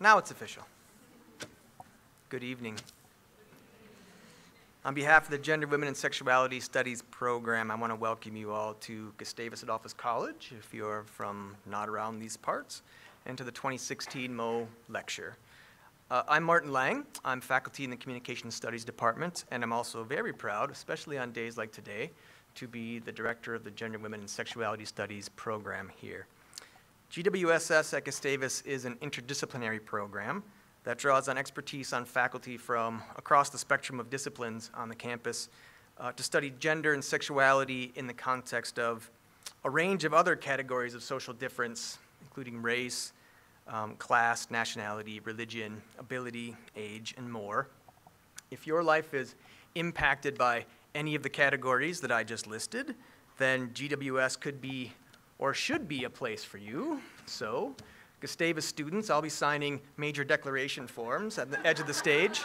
Now it's official. Good evening. On behalf of the Gender, Women, and Sexuality Studies program, I want to welcome you all to Gustavus Adolphus College, if you're from not around these parts, and to the 2016 Moe Lecture. Uh, I'm Martin Lang. I'm faculty in the Communication Studies Department, and I'm also very proud, especially on days like today, to be the director of the Gender, Women, and Sexuality Studies program here. GWSS at Gustavus is an interdisciplinary program that draws on expertise on faculty from across the spectrum of disciplines on the campus uh, to study gender and sexuality in the context of a range of other categories of social difference, including race, um, class, nationality, religion, ability, age, and more. If your life is impacted by any of the categories that I just listed, then GWS could be or should be a place for you. So, Gustavus students, I'll be signing major declaration forms at the edge of the stage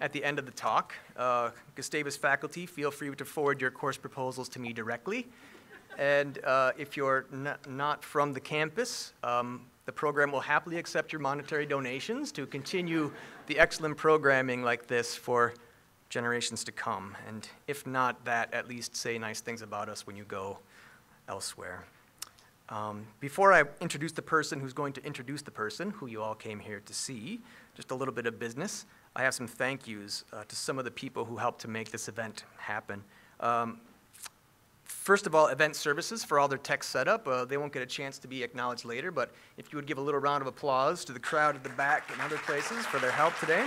at the end of the talk. Uh, Gustavus faculty, feel free to forward your course proposals to me directly. And uh, if you're not from the campus, um, the program will happily accept your monetary donations to continue the excellent programming like this for generations to come. And if not that, at least say nice things about us when you go elsewhere. Um, before I introduce the person who's going to introduce the person who you all came here to see, just a little bit of business. I have some thank yous uh, to some of the people who helped to make this event happen. Um, first of all, event services for all their tech setup. Uh, they won't get a chance to be acknowledged later, but if you would give a little round of applause to the crowd at the back and other places for their help today.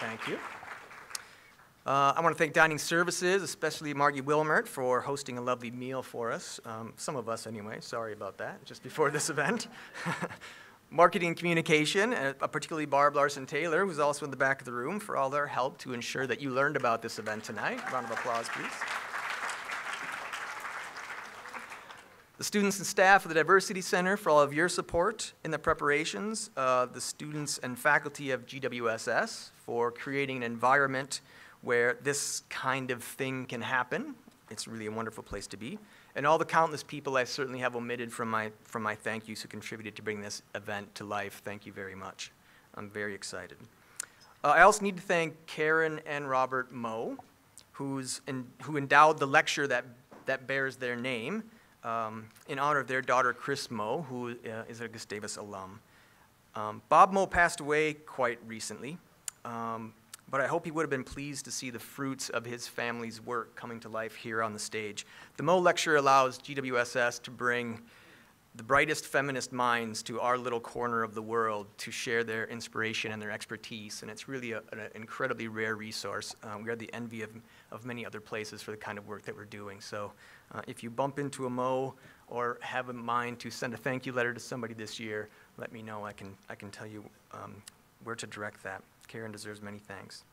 Thank you. Uh, I want to thank Dining Services, especially Margie Wilmert, for hosting a lovely meal for us. Um, some of us, anyway. Sorry about that, just before this event. Marketing and Communication, uh, particularly Barb Larson Taylor, who's also in the back of the room, for all their help to ensure that you learned about this event tonight. Round of applause, please. The students and staff of the Diversity Center for all of your support in the preparations, uh, the students and faculty of GWSS for creating an environment where this kind of thing can happen. It's really a wonderful place to be. And all the countless people I certainly have omitted from my, from my thank yous who contributed to bring this event to life, thank you very much. I'm very excited. Uh, I also need to thank Karen and Robert Moe, who's in, who endowed the lecture that, that bears their name um, in honor of their daughter, Chris Moe, who uh, is a Gustavus alum. Um, Bob Moe passed away quite recently. Um, but I hope he would have been pleased to see the fruits of his family's work coming to life here on the stage. The Moe Lecture allows GWSS to bring the brightest feminist minds to our little corner of the world to share their inspiration and their expertise, and it's really a, an incredibly rare resource. Um, we are the envy of, of many other places for the kind of work that we're doing. So uh, if you bump into a Moe or have in mind to send a thank you letter to somebody this year, let me know. I can, I can tell you um, where to direct that. Karen deserves many thanks.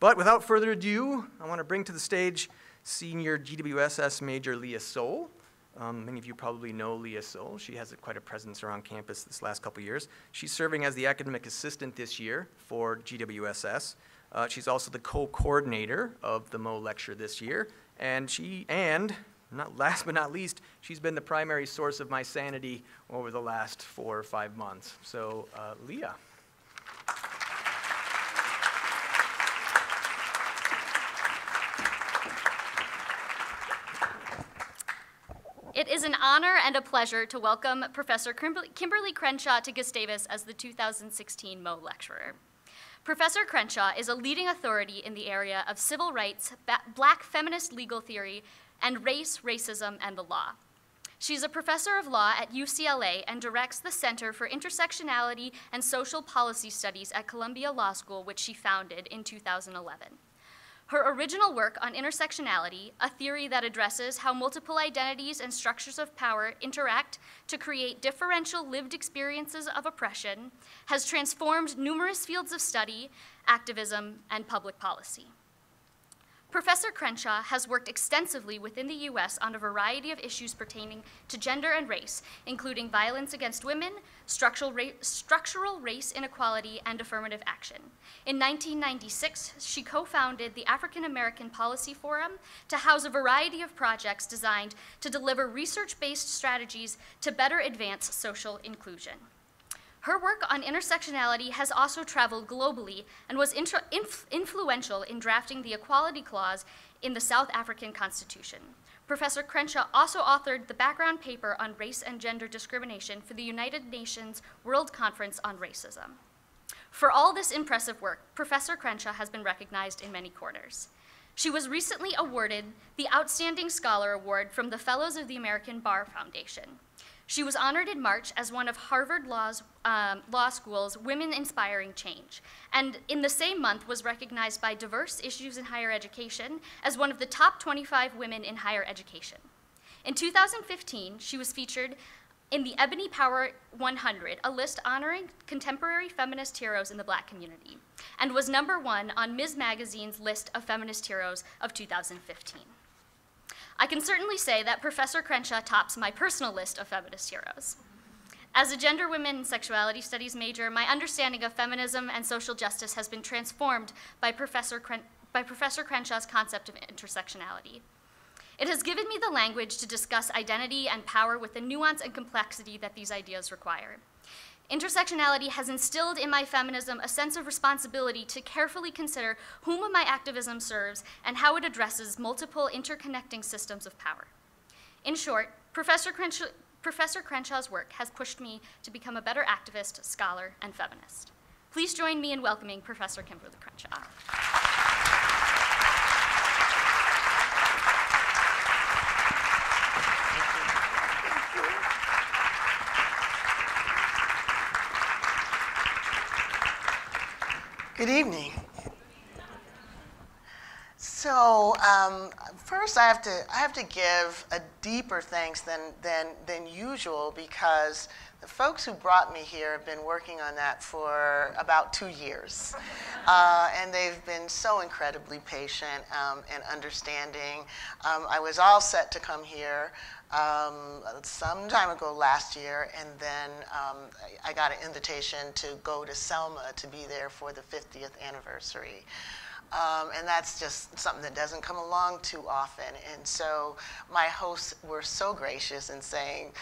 But without further ado, I want to bring to the stage senior GWSS major Leah Soul. Um, many of you probably know Leah Soul. She has a, quite a presence around campus this last couple years. She's serving as the academic assistant this year for GWSS. Uh, she's also the co-coordinator of the Moe lecture this year. And she, and not last but not least, she's been the primary source of my sanity over the last four or five months. So, uh, Leah. It is an honor and a pleasure to welcome Professor Kimberly Crenshaw to Gustavus as the 2016 Moe Lecturer. Professor Crenshaw is a leading authority in the area of civil rights, black feminist legal theory, and race, racism, and the law. She's a professor of law at UCLA and directs the Center for Intersectionality and Social Policy Studies at Columbia Law School, which she founded in 2011. Her original work on intersectionality, a theory that addresses how multiple identities and structures of power interact to create differential lived experiences of oppression, has transformed numerous fields of study, activism, and public policy. Professor Crenshaw has worked extensively within the U.S. on a variety of issues pertaining to gender and race, including violence against women, structural, ra- structural race inequality, and affirmative action. In 1996, she co founded the African American Policy Forum to house a variety of projects designed to deliver research based strategies to better advance social inclusion. Her work on intersectionality has also traveled globally and was inf- influential in drafting the Equality Clause in the South African Constitution. Professor Crenshaw also authored the background paper on race and gender discrimination for the United Nations World Conference on Racism. For all this impressive work, Professor Crenshaw has been recognized in many quarters. She was recently awarded the Outstanding Scholar Award from the Fellows of the American Bar Foundation. She was honored in March as one of Harvard Law's, um, Law School's Women Inspiring Change, and in the same month was recognized by Diverse Issues in Higher Education as one of the top 25 women in higher education. In 2015, she was featured in the Ebony Power 100, a list honoring contemporary feminist heroes in the black community, and was number one on Ms. Magazine's list of feminist heroes of 2015. I can certainly say that Professor Crenshaw tops my personal list of feminist heroes. As a gender, women, and sexuality studies major, my understanding of feminism and social justice has been transformed by Professor, Cren- by Professor Crenshaw's concept of intersectionality. It has given me the language to discuss identity and power with the nuance and complexity that these ideas require. Intersectionality has instilled in my feminism a sense of responsibility to carefully consider whom my activism serves and how it addresses multiple interconnecting systems of power. In short, Professor, Crenshaw, Professor Crenshaw's work has pushed me to become a better activist, scholar, and feminist. Please join me in welcoming Professor Kimberly Crenshaw. Good evening. So um, first, I have to I have to give a deeper thanks than than than usual because the folks who brought me here have been working on that for about two years, uh, and they've been so incredibly patient um, and understanding. Um, I was all set to come here um, some time ago last year, and then um, I, I, got an invitation to go to Selma to be there for the 50th anniversary. Um, and that's just something that doesn't come along too often. And so my hosts were so gracious in saying,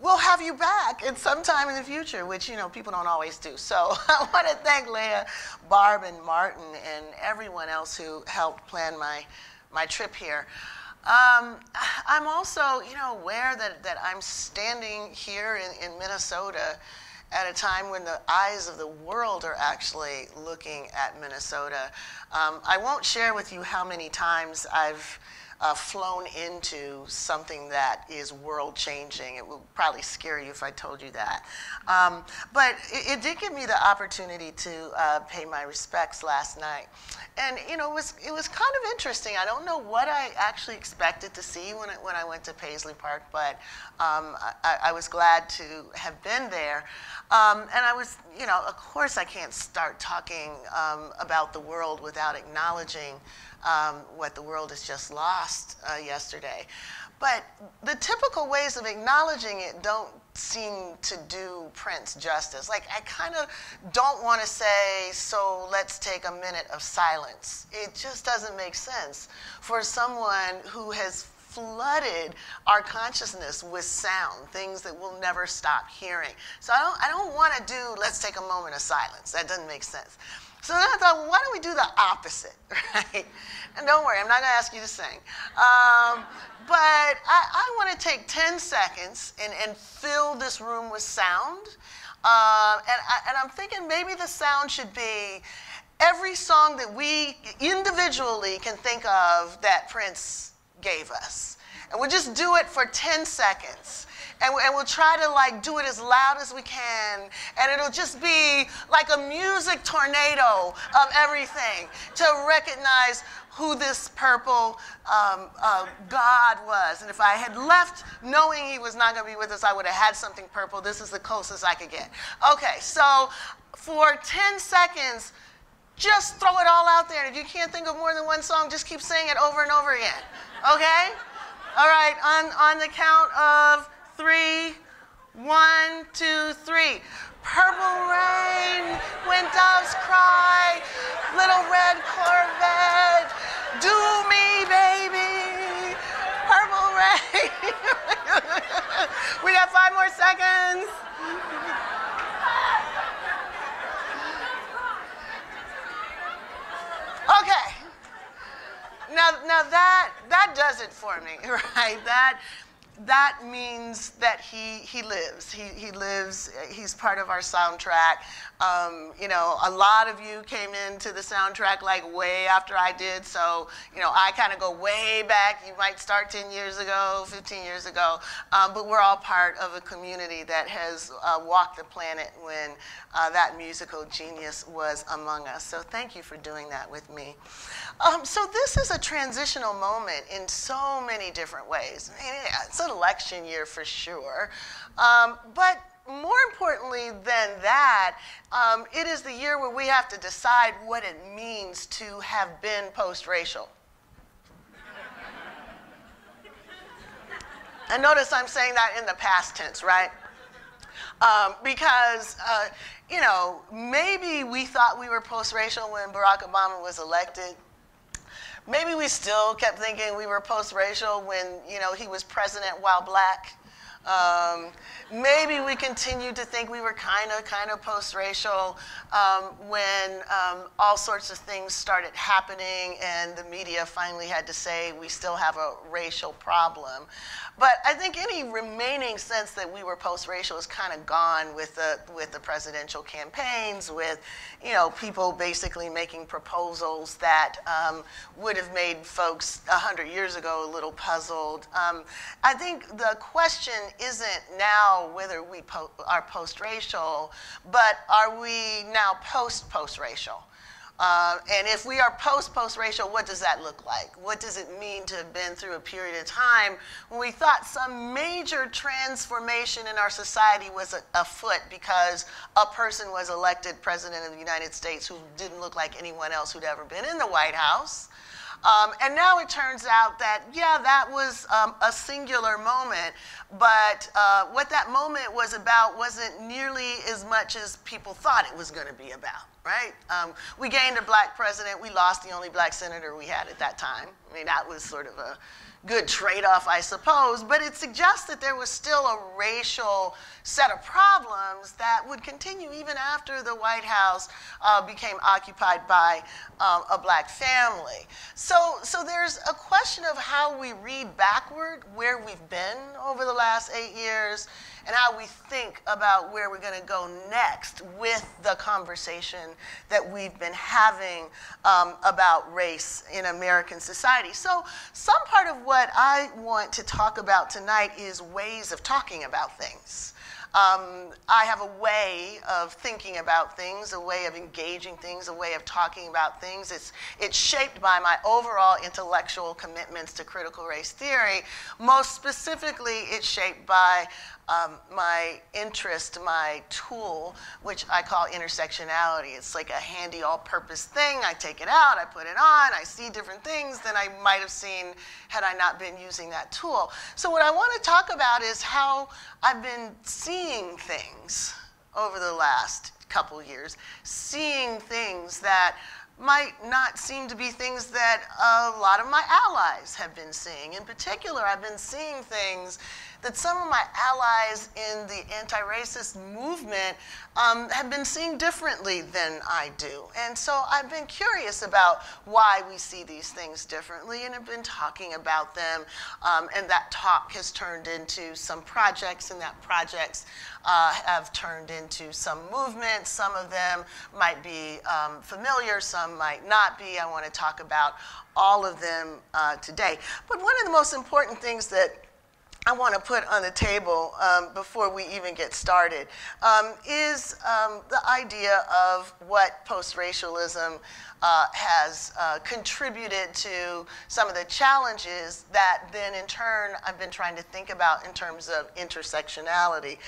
we'll have you back at some time in the future, which, you know, people don't always do. So I want to thank Leah, Barb, and Martin, and everyone else who helped plan my, my trip here. Um, I'm also, you know, aware that, that I'm standing here in, in Minnesota at a time when the eyes of the world are actually looking at Minnesota. Um, I won't share with you how many times I've uh, flown into something that is world changing. It would probably scare you if I told you that. Um, but it, it, did give me the opportunity to uh, pay my respects last night. And you know, it was, it was kind of interesting. I don't know what I actually expected to see when I, when I went to Paisley Park, but um, I, I, was glad to have been there. Um, and I was, you know, of course I can't start talking um, about the world without acknowledging um, what the world has just lost uh, yesterday. But the typical ways of acknowledging it don't seem to do Prince justice. Like, I kind of don't want to say, so let's take a minute of silence. It just doesn't make sense for someone who has flooded our consciousness with sound, things that we'll never stop hearing. So I don't, I don't want to do, let's take a moment of silence. That doesn't make sense. So then I thought, why don't we do the opposite, right? And don't worry, I'm not going to ask you to sing. Um, but I, I want to take 10 seconds and, and fill this room with sound. Uh, and, I, and I'm thinking maybe the sound should be every song that we individually can think of that Prince gave us. And we'll just do it for 10 seconds and, and we'll try to like do it as loud as we can and it'll just be like a music tornado of everything to recognize who this purple um, uh, God was. And if I had left knowing he was not going to be with us, I would have had something purple. This is the closest I could get. Okay, so for 10 seconds, just throw it all out there. And if you can't think of more than one song, just keep saying it over and over again. Okay? All right, on, on the count of three, one, two, three. Purple rain, when doves cry, little red Corvette, do me, baby. Purple rain. we got five more seconds. Okay. Now, now that that does it for me, right? That that means that he, he lives. He, he lives, he's part of our soundtrack. Um, you know, a lot of you came into the soundtrack like way after I did, so, you know, I kind of go way back. You might start 10 years ago, 15 years ago, um, but we're all part of a community that has uh, walked the planet when uh, that musical genius was among us. So thank you for doing that with me. Um, so this is a transitional moment in so many different ways. I mean, it's an election year for sure, um, but more importantly than that, um, it is the year where we have to decide what it means to have been post-racial. and notice I'm saying that in the past tense, right? Um, because, uh, you know, maybe we thought we were post-racial when Barack Obama was elected. Maybe we still kept thinking we were post-racial when, you know, he was president while black. Um, maybe we continued to think we were kind of, kind of post-racial um, when um, all sorts of things started happening and the media finally had to say we still have a racial problem. But I think any remaining sense that we were post-racial is kind of gone with the with the presidential campaigns, with you know people basically making proposals that um, would have made folks hundred years ago a little puzzled. Um, I think the question isn't now whether we po are post-racial, but are we now post-post-racial? Uh, and if we are post post racial, what does that look like? What does it mean to have been through a period of time when we thought some major transformation in our society was afoot because a person was elected president of the United States who didn't look like anyone else who'd ever been in the White House? Um, and now it turns out that, yeah, that was um, a singular moment, but uh, what that moment was about wasn't nearly as much as people thought it was going to be about, right? Um, we gained a black president. We lost the only black senator we had at that time. I mean, that was sort of a good trade-off, I suppose, but it suggests that there was still a racial set of problems that would continue even after the White House uh, became occupied by um, a black family. So, so there's a question of how we read backward, where we've been over the last eight years, and how we think about where we're going to go next with the conversation that we've been having um, about race in American society. So some part of what I want to talk about tonight is ways of talking about things. Um, I have a way of thinking about things, a way of engaging things, a way of talking about things. It's, it's shaped by my overall intellectual commitments to critical race theory. Most specifically, it's shaped by um, my interest, my tool, which I call intersectionality. It's like a handy all-purpose thing. I take it out, I put it on, I see different things than I might have seen had I not been using that tool. So what I want to talk about is how I've been seeing things over the last couple years, seeing things that might not seem to be things that a lot of my allies have been seeing. In particular, I've been seeing things that some of my allies in the anti-racist movement um, have been seeing differently than I do. And so I've been curious about why we see these things differently and have been talking about them. Um, and that talk has turned into some projects, and that projects uh, have turned into some movements. Some of them might be um, familiar, some might not be. I want to talk about all of them uh, today. But one of the most important things that I want to put on the table um, before we even get started um, is um, the idea of what post racialism uh, has uh, contributed to some of the challenges that then in turn I've been trying to think about in terms of intersectionality.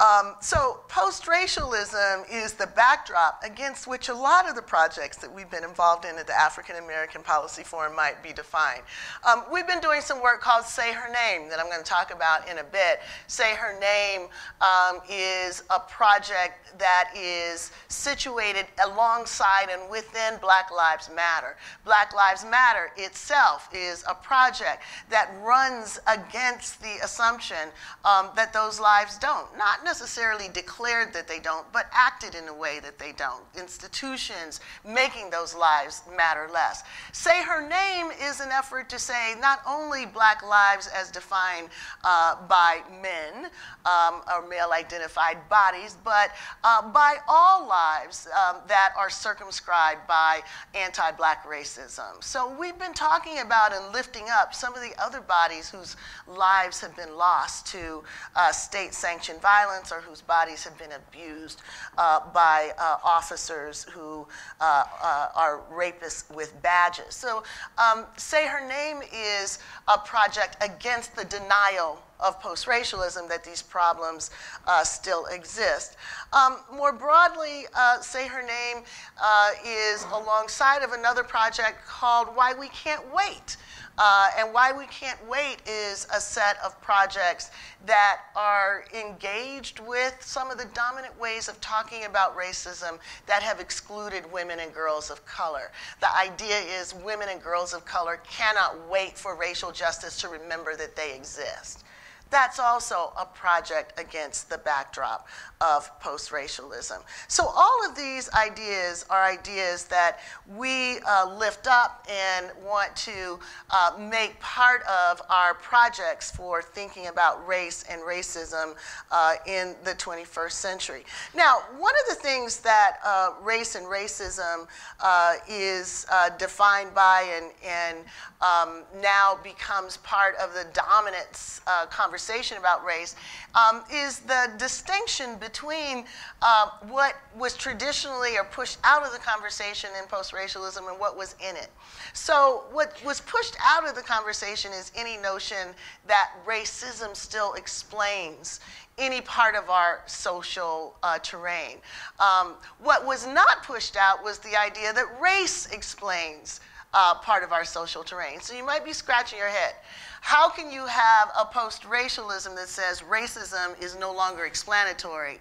Um, so post-racialism is the backdrop against which a lot of the projects that we've been involved in at the African American Policy Forum might be defined. Um, we've been doing some work called Say Her Name that I'm going to talk about in a bit. Say Her Name um, is a project that is situated alongside and within Black Lives Matter. Black Lives Matter itself is a project that runs against the assumption um, that those lives don't. Not necessarily declared that they don't, but acted in a way that they don't. Institutions making those lives matter less. Say Her Name is an effort to say not only black lives as defined uh, by men um, or male identified bodies, but uh, by all lives um, that are circumscribed by anti black racism. So we've been talking about and lifting up some of the other bodies whose lives have been lost to uh, state sanctioned violence or whose bodies have been abused uh, by uh, officers who uh, uh, are rapists with badges. So, um, Say Her Name is a project against the denial of post racialism that these problems uh, still exist. Um, more broadly, uh, Say Her Name uh, is alongside of another project called Why We Can't Wait. Uh, and why we can't wait is a set of projects that are engaged with some of the dominant ways of talking about racism that have excluded women and girls of color. The idea is women and girls of color cannot wait for racial justice to remember that they exist. That's also a project against the backdrop of post racialism. So, all of these ideas are ideas that we uh, lift up and want to uh, make part of our projects for thinking about race and racism uh, in the 21st century. Now, one of the things that uh, race and racism uh, is uh, defined by and, and um, now becomes part of the dominance conversation about race um, is the distinction between uh, what was traditionally or pushed out of the conversation in post racialism and what was in it. So, what was pushed out of the conversation is any notion that racism still explains any part of our social uh, terrain. Um, what was not pushed out was the idea that race explains uh, part of our social terrain. So you might be scratching your head. How can you have a post racialism that says racism is no longer explanatory,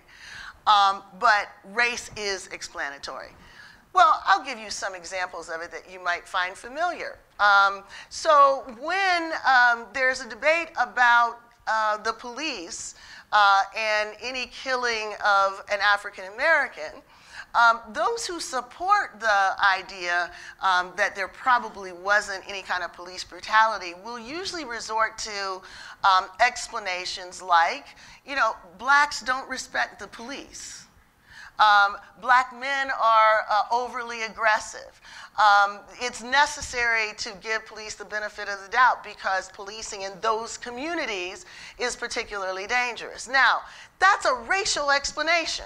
um, but race is explanatory? Well, I'll give you some examples of it that you might find familiar. Um, so, when um, there's a debate about uh, the police uh, and any killing of an African American, um, those who support the idea um, that there probably wasn't any kind of police brutality will usually resort to um, explanations like, you know, blacks don't respect the police. Um, black men are uh, overly aggressive. Um, it's necessary to give police the benefit of the doubt because policing in those communities is particularly dangerous. Now, that's a racial explanation.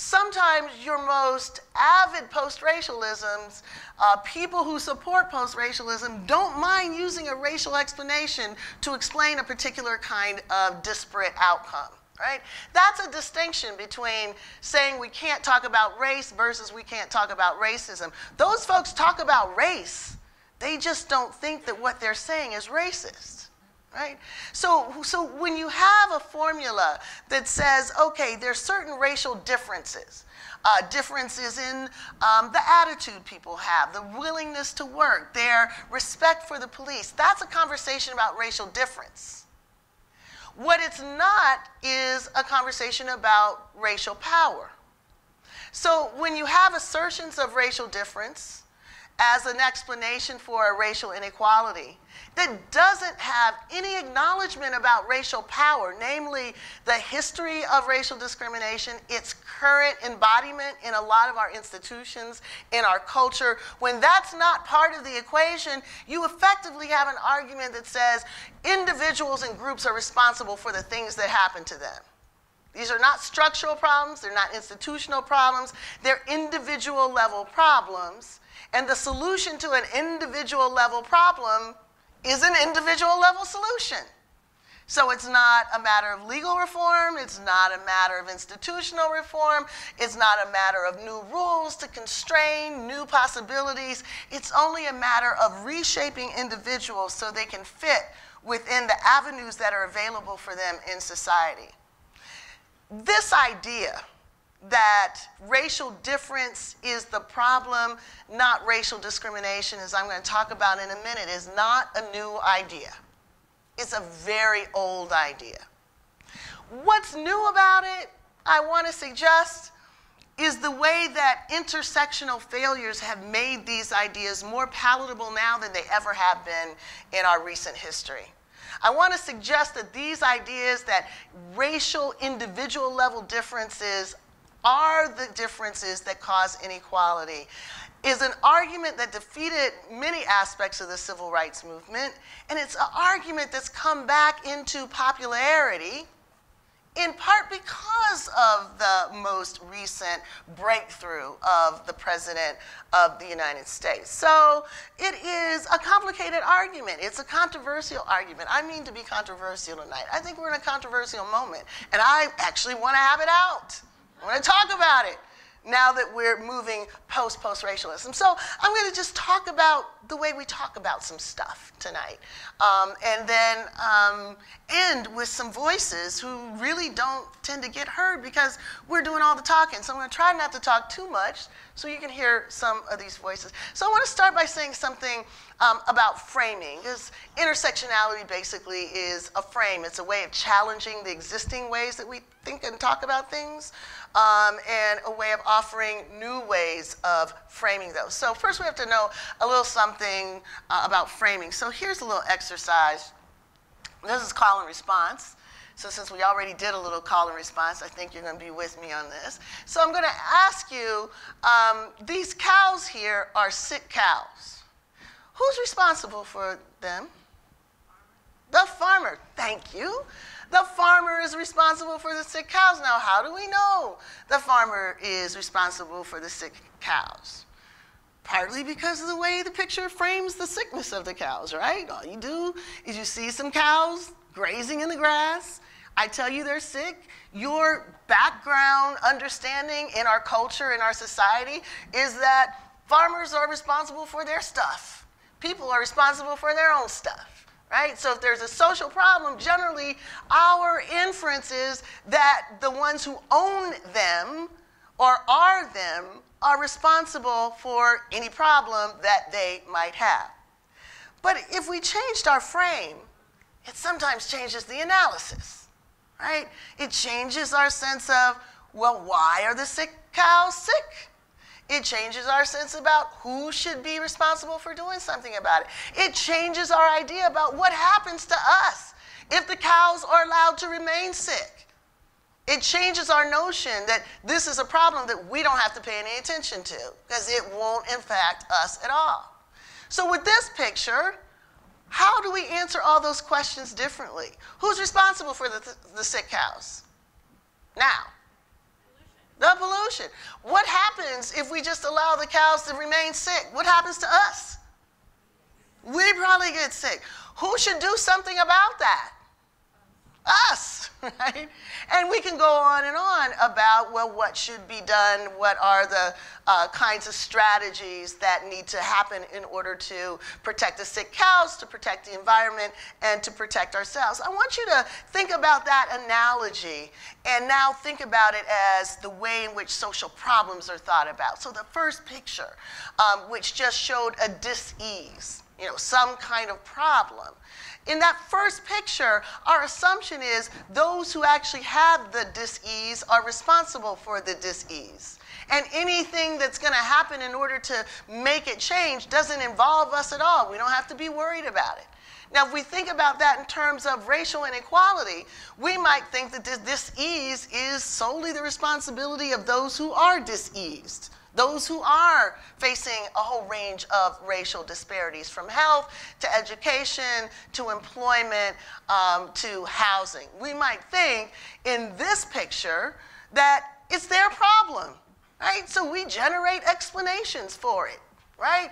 Sometimes your most avid post racialisms, uh, people who support post racialism, don't mind using a racial explanation to explain a particular kind of disparate outcome. Right? That's a distinction between saying we can't talk about race versus we can't talk about racism. Those folks talk about race, they just don't think that what they're saying is racist right? So, so when you have a formula that says, okay, there's certain racial differences, uh, differences in um, the attitude people have, the willingness to work, their respect for the police, that's a conversation about racial difference. What it's not is a conversation about racial power. So when you have assertions of racial difference as an explanation for a racial inequality, that doesn't have any acknowledgement about racial power, namely the history of racial discrimination, its current embodiment in a lot of our institutions, in our culture, when that's not part of the equation, you effectively have an argument that says individuals and groups are responsible for the things that happen to them. These are not structural problems, they're not institutional problems, they're individual level problems. And the solution to an individual level problem is an individual level solution. So it's not a matter of legal reform, it's not a matter of institutional reform, it's not a matter of new rules to constrain new possibilities. It's only a matter of reshaping individuals so they can fit within the avenues that are available for them in society. This idea that racial difference is the problem, not racial discrimination, as I'm going to talk about in a minute, is not a new idea. It's a very old idea. What's new about it, I want to suggest, is the way that intersectional failures have made these ideas more palatable now than they ever have been in our recent history. I want to suggest that these ideas that racial individual level differences are the differences that cause inequality is an argument that defeated many aspects of the civil rights movement, and it's an argument that's come back into popularity in part because of the most recent breakthrough of the President of the United States. So it is a complicated argument. It's a controversial argument. I mean to be controversial tonight. I think we're in a controversial moment, and I actually want to have it out. I want to talk about it now that we're moving post post racialism. So I'm going to just talk about the way we talk about some stuff tonight, um, and then um, end with some voices who really don't tend to get heard because we're doing all the talking. So I'm going to try not to talk too much so you can hear some of these voices. So I want to start by saying something um, about framing, because intersectionality basically is a frame. It's a way of challenging the existing ways that we think and talk about things um, and a way of offering new ways of framing those. So first we have to know a little something uh, about framing. So here's a little exercise. This is call and response. So since we already did a little call and response, I think you're going to be with me on this. So I'm going to ask you, um, these cows here are sick cows. Who's responsible for them? The farmer. Thank you. The farmer is responsible for the sick cows. Now, how do we know the farmer is responsible for the sick cows? Partly because of the way the picture frames the sickness of the cows, right? All you do is you see some cows grazing in the grass. I tell you they're sick. Your background understanding in our culture, in our society, is that farmers are responsible for their stuff. People are responsible for their own stuff right? So if there's a social problem, generally our inference is that the ones who own them or are them are responsible for any problem that they might have. But if we changed our frame, it sometimes changes the analysis, right? It changes our sense of, well, why are the sick cows sick? It changes our sense about who should be responsible for doing something about it. It changes our idea about what happens to us if the cows are allowed to remain sick. It changes our notion that this is a problem that we don't have to pay any attention to because it won't impact us at all. So, with this picture, how do we answer all those questions differently? Who's responsible for the, the sick cows? Now, the pollution. What happens if we just allow the cows to remain sick? What happens to us? We probably get sick. Who should do something about that? Us, right? And we can go on and on about, well, what should be done, what are the uh, kinds of strategies that need to happen in order to protect the sick cows, to protect the environment, and to protect ourselves. I want you to think about that analogy and now think about it as the way in which social problems are thought about. So the first picture, um, which just showed a dis-ease, you know, some kind of problem. In that first picture, our assumption is those who actually have the dis-ease are responsible for the dis-ease. And anything that's going to happen in order to make it change doesn't involve us at all. We don't have to be worried about it. Now, if we think about that in terms of racial inequality, we might think that this dis-ease is solely the responsibility of those who are diseased, those who are facing a whole range of racial disparities, from health to education to employment um, to housing. We might think in this picture that it's their problem, right? So we generate explanations for it, right?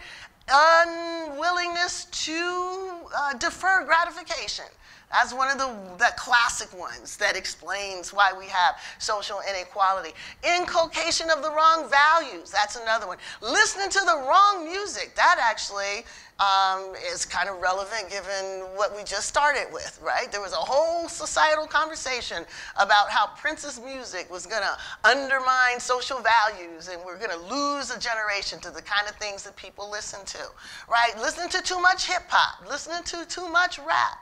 unwillingness to uh, defer gratification. That's one of the, the classic ones that explains why we have social inequality. Inculcation of the wrong values, that's another one. Listening to the wrong music, that actually um, is kind of relevant given what we just started with, right? There was a whole societal conversation about how Prince's music was going to undermine social values and we're going to lose a generation to the kind of things that people listen to, right? Listening to too much hip hop, listening to too much rap.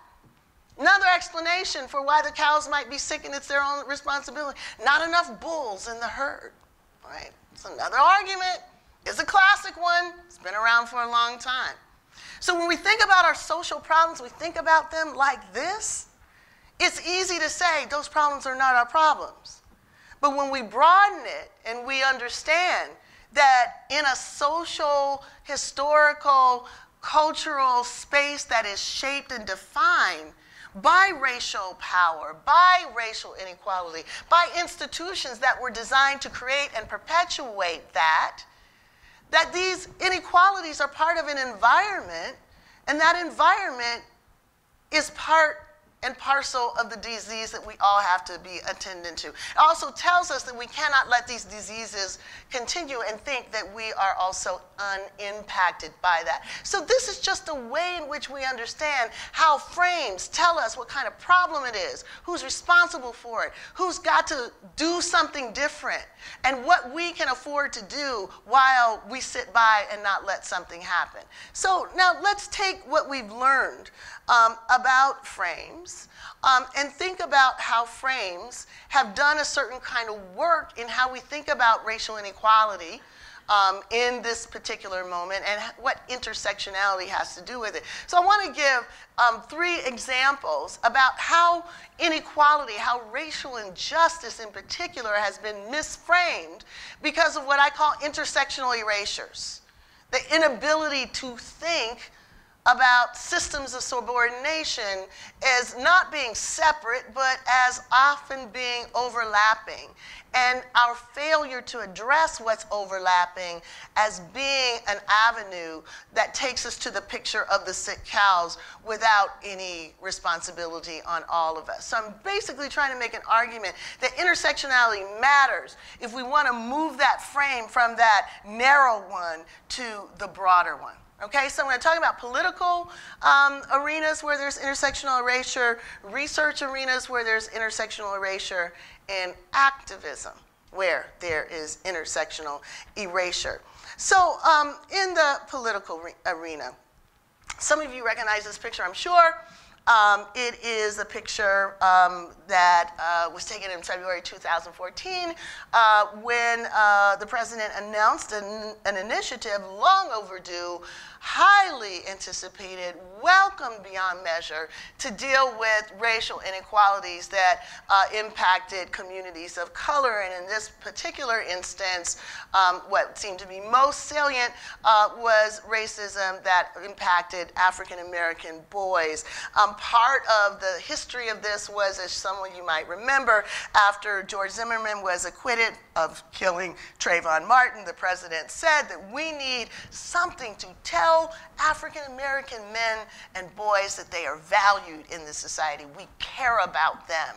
Another explanation for why the cows might be sick and it's their own responsibility. Not enough bulls in the herd, right? It's another argument. It's a classic one. It's been around for a long time. So when we think about our social problems, we think about them like this. It's easy to say those problems are not our problems. But when we broaden it and we understand that in a social, historical, cultural space that is shaped and defined by racial power, by racial inequality, by institutions that were designed to create and perpetuate that, that these inequalities are part of an environment, and that environment is part and parcel of the disease that we all have to be attending to. It also tells us that we cannot let these diseases continue and think that we are also unimpacted by that. So this is just a way in which we understand how frames tell us what kind of problem it is, who's responsible for it, who's got to do something different, and what we can afford to do while we sit by and not let something happen. So now let's take what we've learned um, about frames um, and think about how frames have done a certain kind of work in how we think about racial inequality um, in this particular moment and what intersectionality has to do with it. So I want to give um, three examples about how inequality, how racial injustice in particular has been misframed because of what I call intersectional erasures. The inability to think about systems of subordination as not being separate, but as often being overlapping. And our failure to address what's overlapping as being an avenue that takes us to the picture of the sick cows without any responsibility on all of us. So I'm basically trying to make an argument that intersectionality matters if we want to move that frame from that narrow one to the broader one. Okay, so I'm going to talk about political um, arenas where there's intersectional erasure, research arenas where there's intersectional erasure, and activism where there is intersectional erasure. So um, in the political arena, some of you recognize this picture, I'm sure. Um, it is a picture um, that uh, was taken in February 2014 uh, when uh, the president announced an, an initiative long overdue highly anticipated, welcomed beyond measure to deal with racial inequalities that uh, impacted communities of color. And in this particular instance, um, what seemed to be most salient uh, was racism that impacted African American boys. Um, part of the history of this was, as some of you might remember, after George Zimmerman was acquitted of killing Trayvon Martin, the president said that we need something to tell tell African American men and boys that they are valued in this society. We care about them.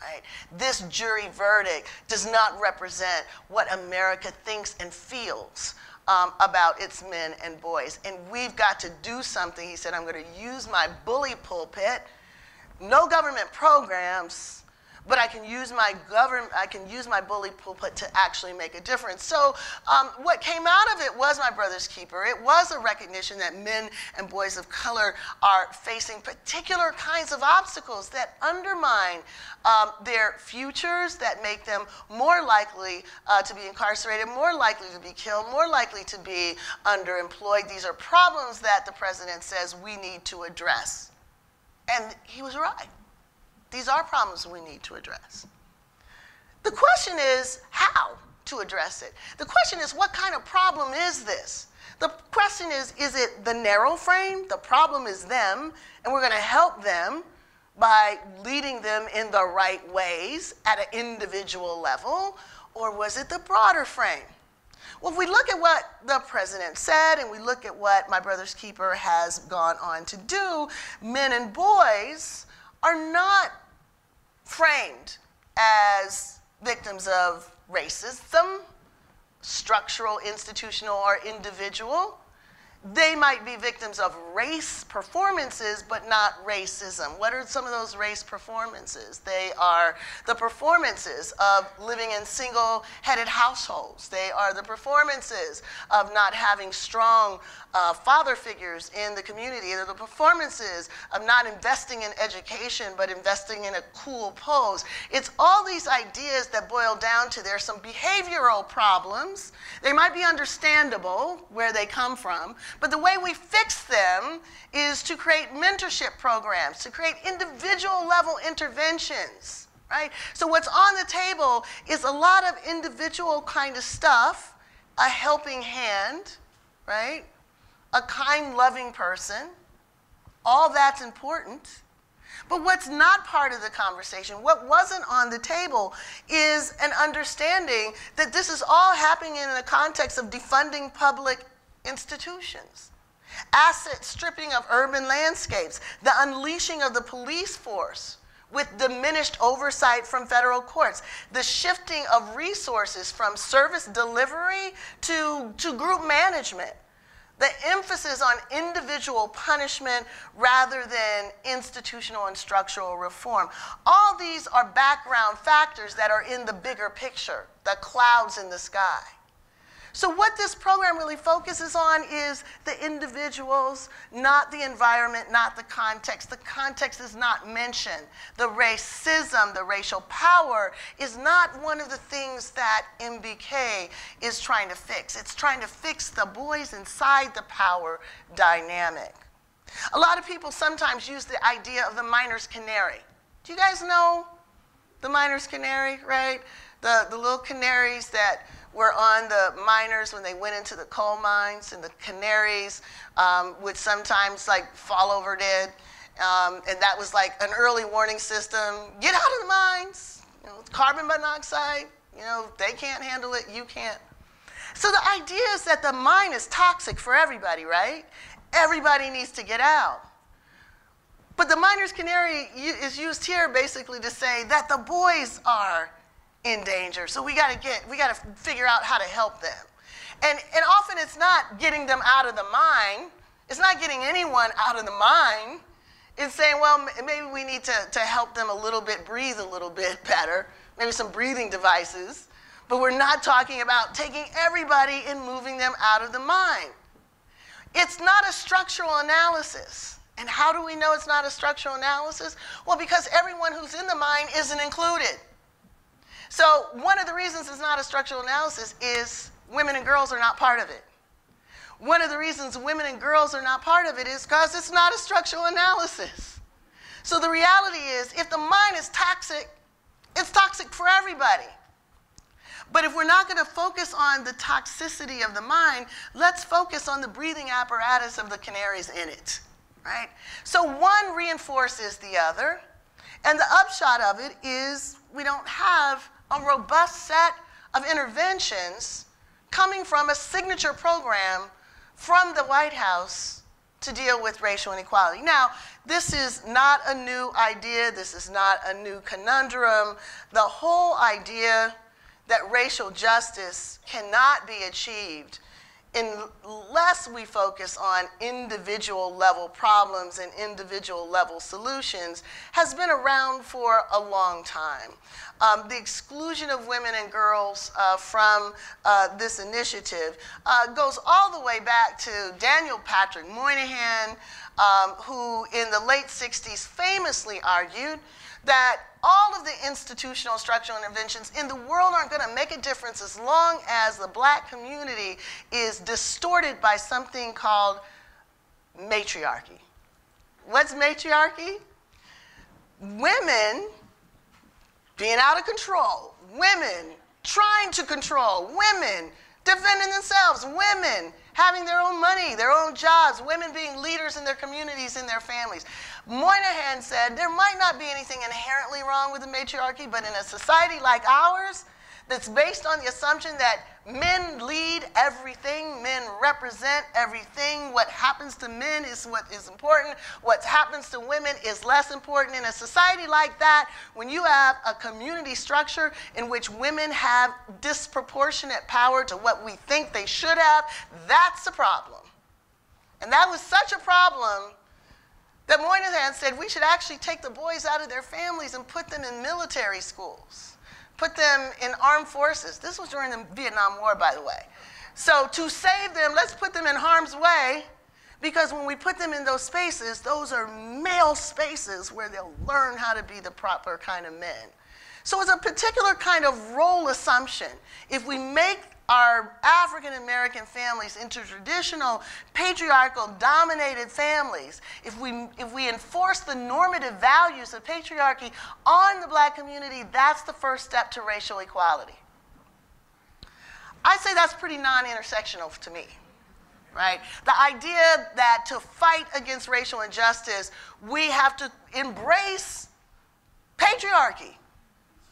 Right? This jury verdict does not represent what America thinks and feels um, about its men and boys. And we've got to do something. He said, I'm going to use my bully pulpit, no government programs, but I can use my government, I can use my bully pulpit to actually make a difference. So um, what came out of it was my brother's keeper. It was a recognition that men and boys of color are facing particular kinds of obstacles that undermine um, their futures, that make them more likely uh, to be incarcerated, more likely to be killed, more likely to be underemployed. These are problems that the president says we need to address. And he was right. These are problems we need to address. The question is how to address it. The question is what kind of problem is this? The question is is it the narrow frame? The problem is them, and we're going to help them by leading them in the right ways at an individual level? Or was it the broader frame? Well, if we look at what the president said and we look at what My Brother's Keeper has gone on to do, men and boys are not framed as victims of racism, structural, institutional, or individual. They might be victims of race performances, but not racism. What are some of those race performances? They are the performances of living in single headed households. They are the performances of not having strong uh, father figures in the community. They're the performances of not investing in education, but investing in a cool pose. It's all these ideas that boil down to there's some behavioral problems. They might be understandable where they come from, but the way we fix them is to create mentorship programs, to create individual level interventions, right? So what's on the table is a lot of individual kind of stuff, a helping hand, right? A kind, loving person. All that's important. But what's not part of the conversation, what wasn't on the table, is an understanding that this is all happening in the context of defunding public institutions, asset stripping of urban landscapes, the unleashing of the police force with diminished oversight from federal courts, the shifting of resources from service delivery to, to group management, the emphasis on individual punishment rather than institutional and structural reform. All these are background factors that are in the bigger picture, the clouds in the sky. So, what this program really focuses on is the individuals, not the environment, not the context. The context is not mentioned. The racism, the racial power is not one of the things that MBK is trying to fix. It's trying to fix the boys inside the power dynamic. A lot of people sometimes use the idea of the miner's canary. Do you guys know the miner's canary, right? The, the little canaries that were on the miners when they went into the coal mines, and the canaries um, would sometimes like fall over dead. Um, and that was like an early warning system. Get out of the mines. You know, carbon monoxide. You know, they can't handle it. You can't. So the idea is that the mine is toxic for everybody, right? Everybody needs to get out. But the miner's canary is used here basically to say that the boys are in danger. So we got to get, we got to figure out how to help them. And, and often it's not getting them out of the mine. It's not getting anyone out of the mine. It's saying, well, maybe we need to, to help them a little bit, breathe a little bit better, maybe some breathing devices. But we're not talking about taking everybody and moving them out of the mine. It's not a structural analysis. And how do we know it's not a structural analysis? Well, because everyone who's in the mine isn't included. So one of the reasons it's not a structural analysis is women and girls are not part of it. One of the reasons women and girls are not part of it is because it's not a structural analysis. So the reality is, if the mind is toxic, it's toxic for everybody. But if we're not going to focus on the toxicity of the mind, let's focus on the breathing apparatus of the canaries in it, right? So one reinforces the other, and the upshot of it is we don't have a robust set of interventions coming from a signature program from the White House to deal with racial inequality. Now, this is not a new idea, this is not a new conundrum. The whole idea that racial justice cannot be achieved unless we focus on individual level problems and individual level solutions, has been around for a long time. Um, the exclusion of women and girls uh, from uh, this initiative uh, goes all the way back to Daniel Patrick Moynihan, um, who in the late 60s famously argued that all of the institutional structural interventions in the world aren't going to make a difference as long as the black community is distorted by something called matriarchy. What's matriarchy? women being out of control, women trying to control, women defending themselves, women having their own money, their own jobs, women being leaders in their communities, in their families. Moynihan said there might not be anything inherently wrong with the matriarchy, but in a society like ours, that's based on the assumption that men lead everything, men represent everything. What happens to men is what is important. What happens to women is less important. In a society like that, when you have a community structure in which women have disproportionate power to what we think they should have, that's a problem. And that was such a problem that Moynihan said we should actually take the boys out of their families and put them in military schools put them in armed forces. This was during the Vietnam War, by the way. So to save them, let's put them in harm's way because when we put them in those spaces, those are male spaces where they'll learn how to be the proper kind of men. So it's a particular kind of role assumption. If we make our African American families into traditional patriarchal dominated families, if we, if we enforce the normative values of patriarchy on the black community, that's the first step to racial equality. I say that's pretty non intersectional to me, right? The idea that to fight against racial injustice, we have to embrace patriarchy,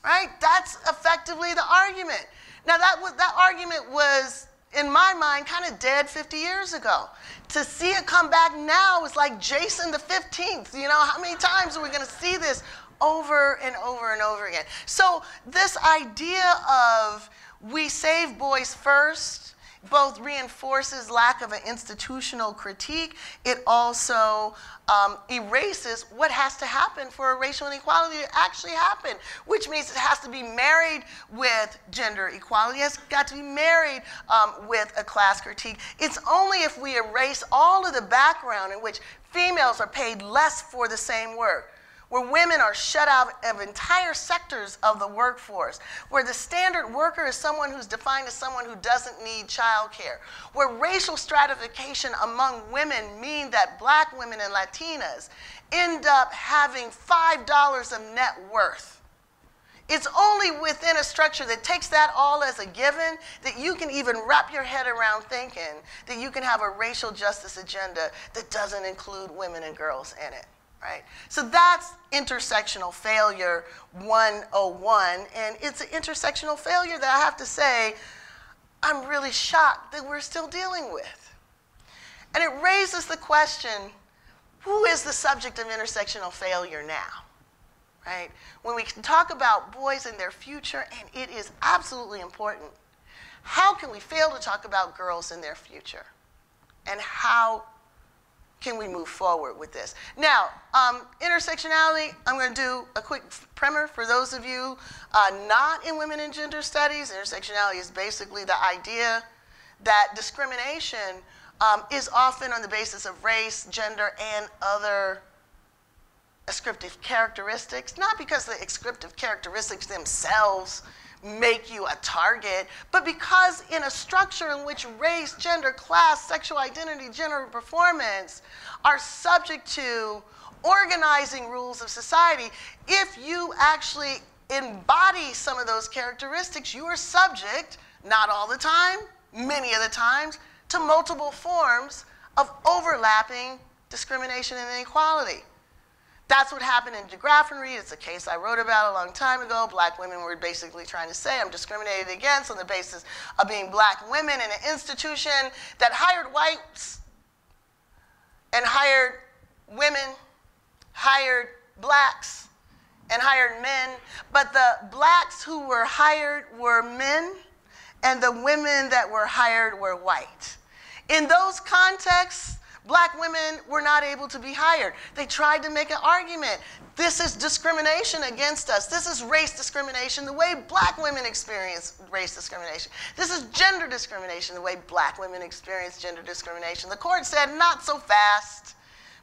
right? That's effectively the argument. Now, that, was, that argument was, in my mind, kind of dead 50 years ago. To see it come back now is like Jason the 15th. You know, how many times are we going to see this over and over and over again? So, this idea of we save boys first both reinforces lack of an institutional critique. It also um, erases what has to happen for a racial inequality to actually happen, which means it has to be married with gender equality. It's got to be married um, with a class critique. It's only if we erase all of the background in which females are paid less for the same work where women are shut out of entire sectors of the workforce, where the standard worker is someone who's defined as someone who doesn't need childcare, where racial stratification among women mean that black women and Latinas end up having $5 of net worth. It's only within a structure that takes that all as a given that you can even wrap your head around thinking that you can have a racial justice agenda that doesn't include women and girls in it right? So that's intersectional failure 101, and it's an intersectional failure that I have to say I'm really shocked that we're still dealing with. And it raises the question who is the subject of intersectional failure now? Right? When we talk about boys and their future, and it is absolutely important, how can we fail to talk about girls and their future? And how can we move forward with this? Now, um, intersectionality, I'm going to do a quick primer for those of you uh, not in women and gender studies. Intersectionality is basically the idea that discrimination um, is often on the basis of race, gender, and other ascriptive characteristics, not because the ascriptive characteristics themselves make you a target, but because in a structure in which race, gender, class, sexual identity, gender performance are subject to organizing rules of society, if you actually embody some of those characteristics, you are subject, not all the time, many of the times, to multiple forms of overlapping discrimination and inequality. That's what happened in Graffenreid. It's a case I wrote about a long time ago. Black women were basically trying to say I'm discriminated against on the basis of being black women in an institution that hired whites and hired women, hired blacks, and hired men. But the blacks who were hired were men, and the women that were hired were white. In those contexts, Black women were not able to be hired. They tried to make an argument. This is discrimination against us. This is race discrimination, the way black women experience race discrimination. This is gender discrimination, the way black women experience gender discrimination. The court said, not so fast.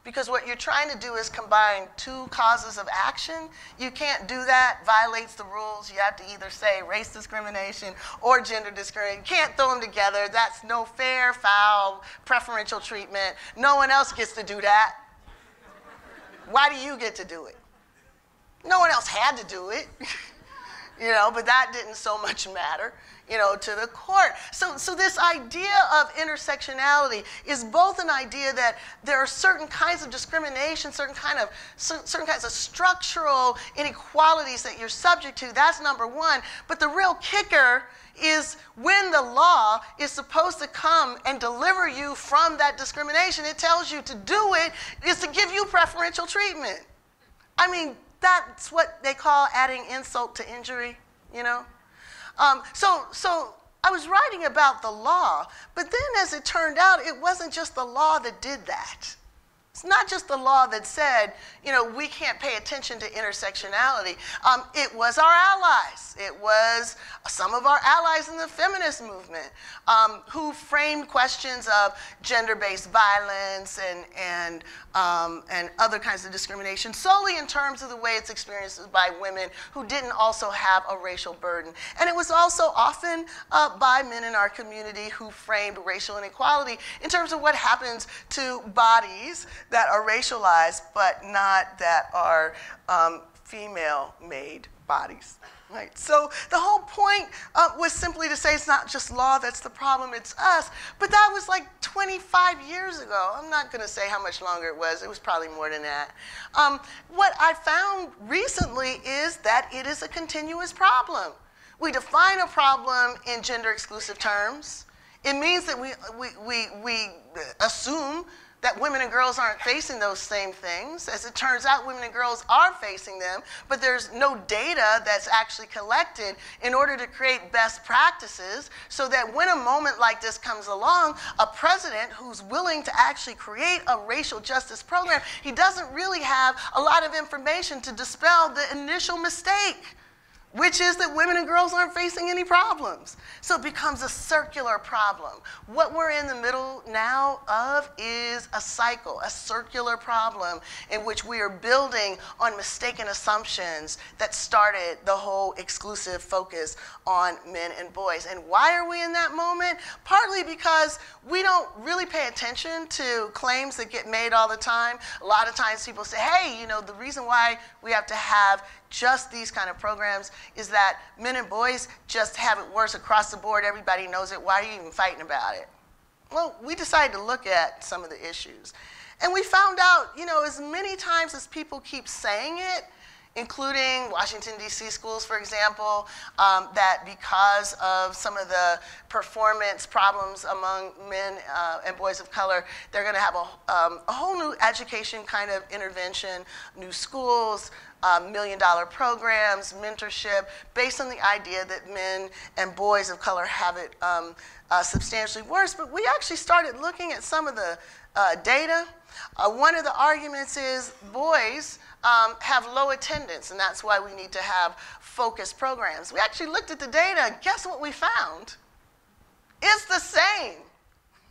Because what you're trying to do is combine two causes of action. You can't do that, violates the rules. You have to either say race discrimination or gender discrimination. You can't throw them together. That's no fair, foul, preferential treatment. No one else gets to do that. Why do you get to do it? No one else had to do it, you know, but that didn't so much matter, you know, to the court. So, so this idea of intersectionality is both an idea that there are certain kinds of discrimination, certain kind of certain kinds of structural inequalities that you're subject to. That's number one. But the real kicker is when the law is supposed to come and deliver you from that discrimination, it tells you to do it is to give you preferential treatment. I mean, that's what they call adding insult to injury, you know? Um, so, so I was writing about the law, but then as it turned out, it wasn't just the law that did that. It's not just the law that said, you know, we can't pay attention to intersectionality. Um, it was our allies. It was some of our allies in the feminist movement um, who framed questions of gender-based violence and, and, um, and other kinds of discrimination solely in terms of the way it's experienced by women who didn't also have a racial burden. And it was also often uh, by men in our community who framed racial inequality in terms of what happens to bodies that are racialized, but not that are um, female made bodies. Right. So the whole point uh, was simply to say it's not just law that's the problem, it's us. But that was like 25 years ago. I'm not going to say how much longer it was. It was probably more than that. Um, what I found recently is that it is a continuous problem. We define a problem in gender exclusive terms. It means that we, we, we, we assume that women and girls aren't facing those same things. As it turns out, women and girls are facing them, but there's no data that's actually collected in order to create best practices so that when a moment like this comes along, a president who's willing to actually create a racial justice program, he doesn't really have a lot of information to dispel the initial mistake which is that women and girls aren't facing any problems. So it becomes a circular problem. What we're in the middle now of is a cycle, a circular problem in which we are building on mistaken assumptions that started the whole exclusive focus on men and boys. And why are we in that moment? Partly because we don't really pay attention to claims that get made all the time. A lot of times people say, hey, you know, the reason why we have to have just these kind of programs is that men and boys just have it worse across the board. Everybody knows it. Why are you even fighting about it? Well, we decided to look at some of the issues. And we found out, you know, as many times as people keep saying it, including Washington, D.C. schools, for example, um, that because of some of the performance problems among men uh, and boys of color, they're going to have a, um, a, whole new education kind of intervention, new schools, um, million dollar programs, mentorship, based on the idea that men and boys of color have it um, uh, substantially worse. But we actually started looking at some of the uh, data. Uh, one of the arguments is boys um, have low attendance, and that's why we need to have focused programs. We actually looked at the data, and guess what we found? It's the same.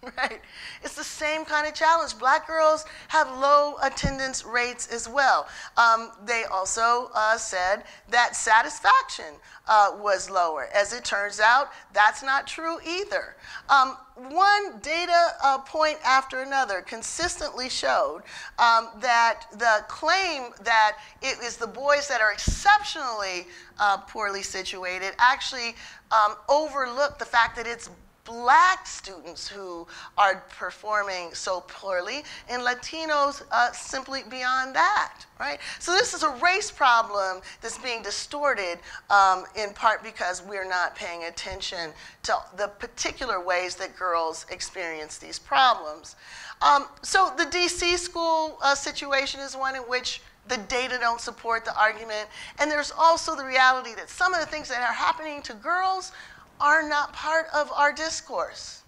right? It's the same kind of challenge. Black girls have low attendance rates as well. Um, they also uh, said that satisfaction uh, was lower. As it turns out, that's not true either. Um, one data uh, point after another consistently showed um, that the claim that it is the boys that are exceptionally uh, poorly situated actually um, overlooked the fact that it's black students who are performing so poorly, and Latinos uh, simply beyond that, right? So this is a race problem that's being distorted um, in part because we're not paying attention to the particular ways that girls experience these problems. Um, so the DC school uh, situation is one in which the data don't support the argument. And there's also the reality that some of the things that are happening to girls are not part of our discourse.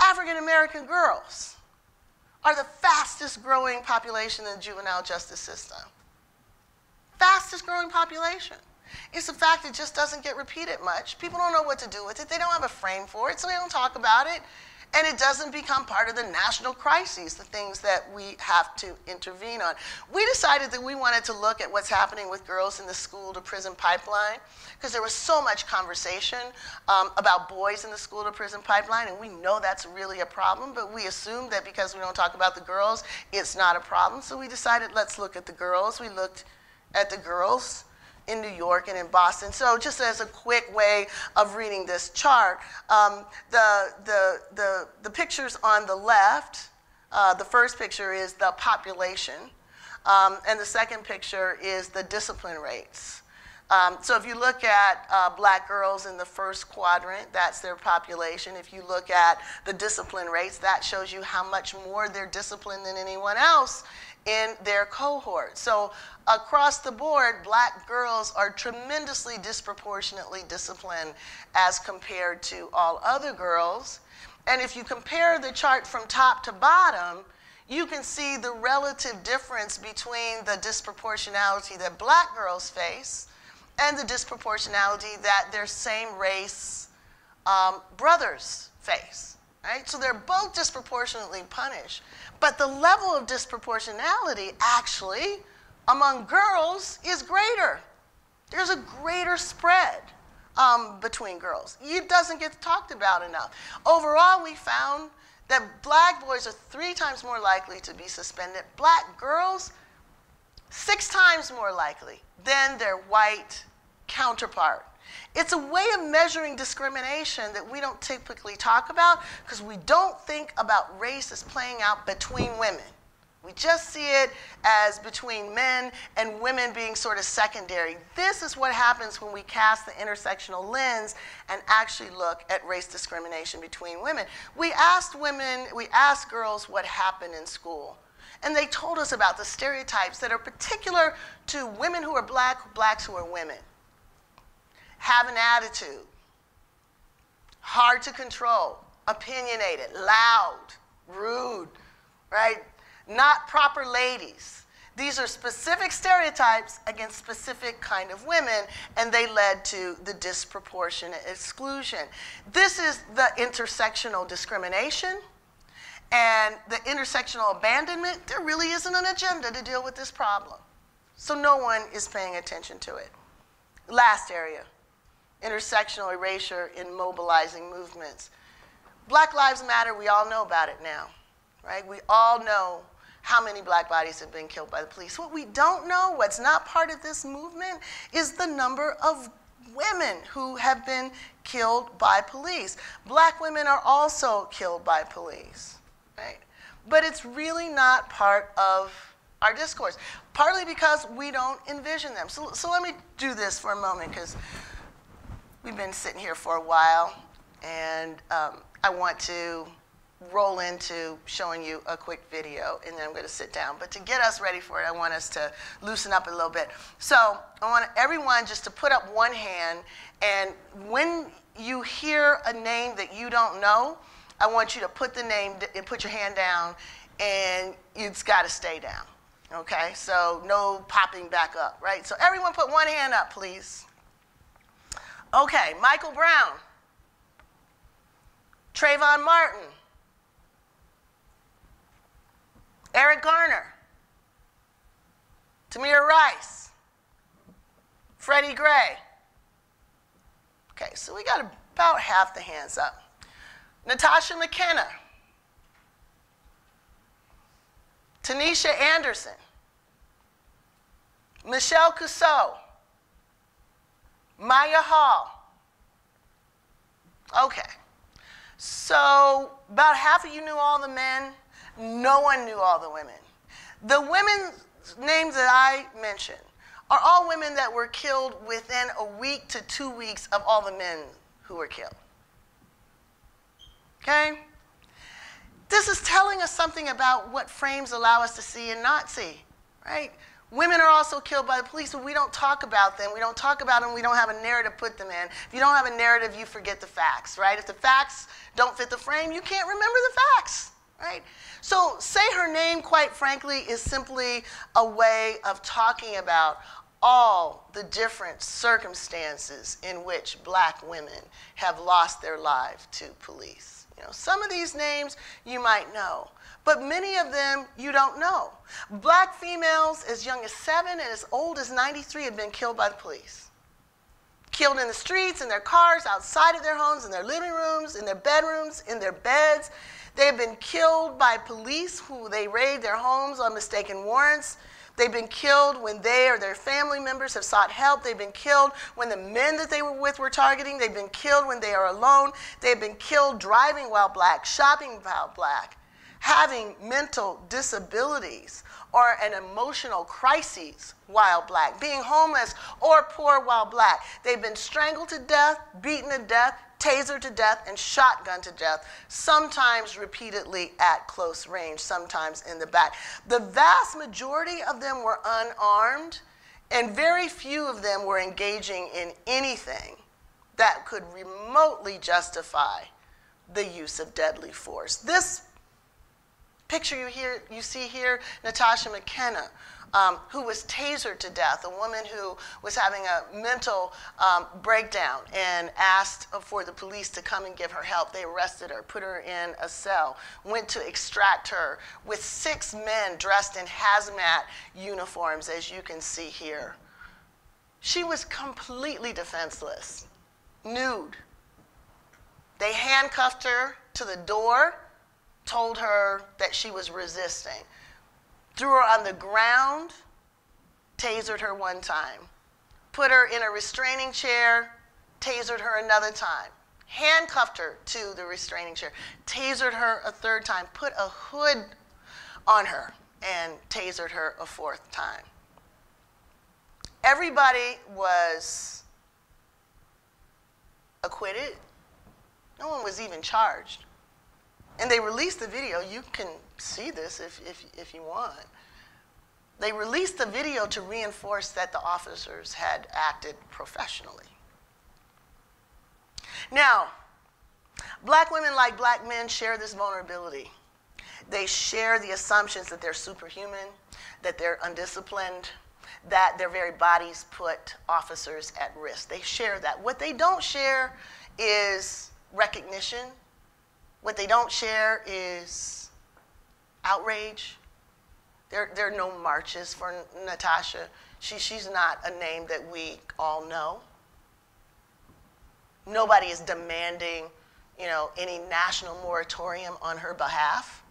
African American girls are the fastest growing population in the juvenile justice system. Fastest growing population. It's a fact that just doesn't get repeated much. People don't know what to do with it. They don't have a frame for it, so they don't talk about it and it doesn't become part of the national crises, the things that we have to intervene on. We decided that we wanted to look at what's happening with girls in the school to prison pipeline because there was so much conversation um, about boys in the school to prison pipeline, and we know that's really a problem, but we assumed that because we don't talk about the girls, it's not a problem. So we decided let's look at the girls. We looked at the girls in New York and in Boston. So just as a quick way of reading this chart, um, the, the, the, the pictures on the left, uh, the first picture is the population, um, and the second picture is the discipline rates. Um, so if you look at uh, black girls in the first quadrant, that's their population. If you look at the discipline rates, that shows you how much more they're disciplined than anyone else in their cohort. So across the board, black girls are tremendously disproportionately disciplined as compared to all other girls. And if you compare the chart from top to bottom, you can see the relative difference between the disproportionality that black girls face and the disproportionality that their same race um, brothers face. Right? So they're both disproportionately punished. But the level of disproportionality actually among girls is greater. There's a greater spread um, between girls. It doesn't get talked about enough. Overall, we found that black boys are three times more likely to be suspended. Black girls, six times more likely than their white counterpart. It's a way of measuring discrimination that we don't typically talk about because we don't think about race as playing out between women. We just see it as between men and women being sort of secondary. This is what happens when we cast the intersectional lens and actually look at race discrimination between women. We asked women, we asked girls what happened in school. And they told us about the stereotypes that are particular to women who are black, blacks who are women have an attitude, hard to control, opinionated, loud, rude, right? Not proper ladies. These are specific stereotypes against specific kind of women, and they led to the disproportionate exclusion. This is the intersectional discrimination and the intersectional abandonment. There really isn't an agenda to deal with this problem. So no one is paying attention to it. Last area intersectional erasure in mobilizing movements. Black Lives Matter, we all know about it now, right? We all know how many black bodies have been killed by the police. What we don't know, what's not part of this movement, is the number of women who have been killed by police. Black women are also killed by police, right? But it's really not part of our discourse, partly because we don't envision them. So, so let me do this for a moment, because We've been sitting here for a while, and um, I want to roll into showing you a quick video, and then I'm going to sit down. But to get us ready for it, I want us to loosen up a little bit. So I want everyone just to put up one hand, and when you hear a name that you don't know, I want you to put the name and put your hand down, and it's got to stay down. Okay, so no popping back up, right? So everyone put one hand up, please. Okay, Michael Brown, Trayvon Martin, Eric Garner, Tamir Rice, Freddie Gray. Okay, so we got about half the hands up. Natasha McKenna, Tanisha Anderson, Michelle Cusseaux, Mya Hall. Okay. So about half of you knew all the men. No one knew all the women. The women's names that I mentioned are all women that were killed within a week to two weeks of all the men who were killed. Okay? This is telling us something about what frames allow us to see and not see, right? Women are also killed by the police, but we don't talk about them. We don't talk about them. We don't have a narrative put them in. If you don't have a narrative, you forget the facts, right? If the facts don't fit the frame, you can't remember the facts, right? So, say her name, quite frankly, is simply a way of talking about all the different circumstances in which black women have lost their lives to police. You know, some of these names you might know, but many of them you don't know. Black females as young as seven and as old as 93 have been killed by the police. Killed in the streets, in their cars, outside of their homes, in their living rooms, in their bedrooms, in their beds. They have been killed by police who they raid their homes on mistaken warrants. They've been killed when they or their family members have sought help. They've been killed when the men that they were with were targeting. They've been killed when they are alone. They've been killed driving while black, shopping while black, having mental disabilities or an emotional crisis while black, being homeless or poor while black. They've been strangled to death, beaten to death, tasered to death, and shotgun to death, sometimes repeatedly at close range, sometimes in the back. The vast majority of them were unarmed, and very few of them were engaging in anything that could remotely justify the use of deadly force. This picture you, hear, you see here, Natasha McKenna, um, who was tasered to death, a woman who was having a mental um, breakdown and asked for the police to come and give her help. They arrested her, put her in a cell, went to extract her with six men dressed in hazmat uniforms, as you can see here. She was completely defenseless, nude. They handcuffed her to the door, told her that she was resisting threw her on the ground, tasered her one time, put her in a restraining chair, tasered her another time, handcuffed her to the restraining chair, tasered her a third time, put a hood on her, and tasered her a fourth time. Everybody was acquitted. No one was even charged. And they released the video. You can see this if, if, if you want. They released the video to reinforce that the officers had acted professionally. Now, black women, like black men, share this vulnerability. They share the assumptions that they're superhuman, that they're undisciplined, that their very bodies put officers at risk. They share that. What they don't share is recognition. What they don't share is outrage. There, there are no marches for Natasha. She, she's not a name that we all know. Nobody is demanding, you know, any national moratorium on her behalf.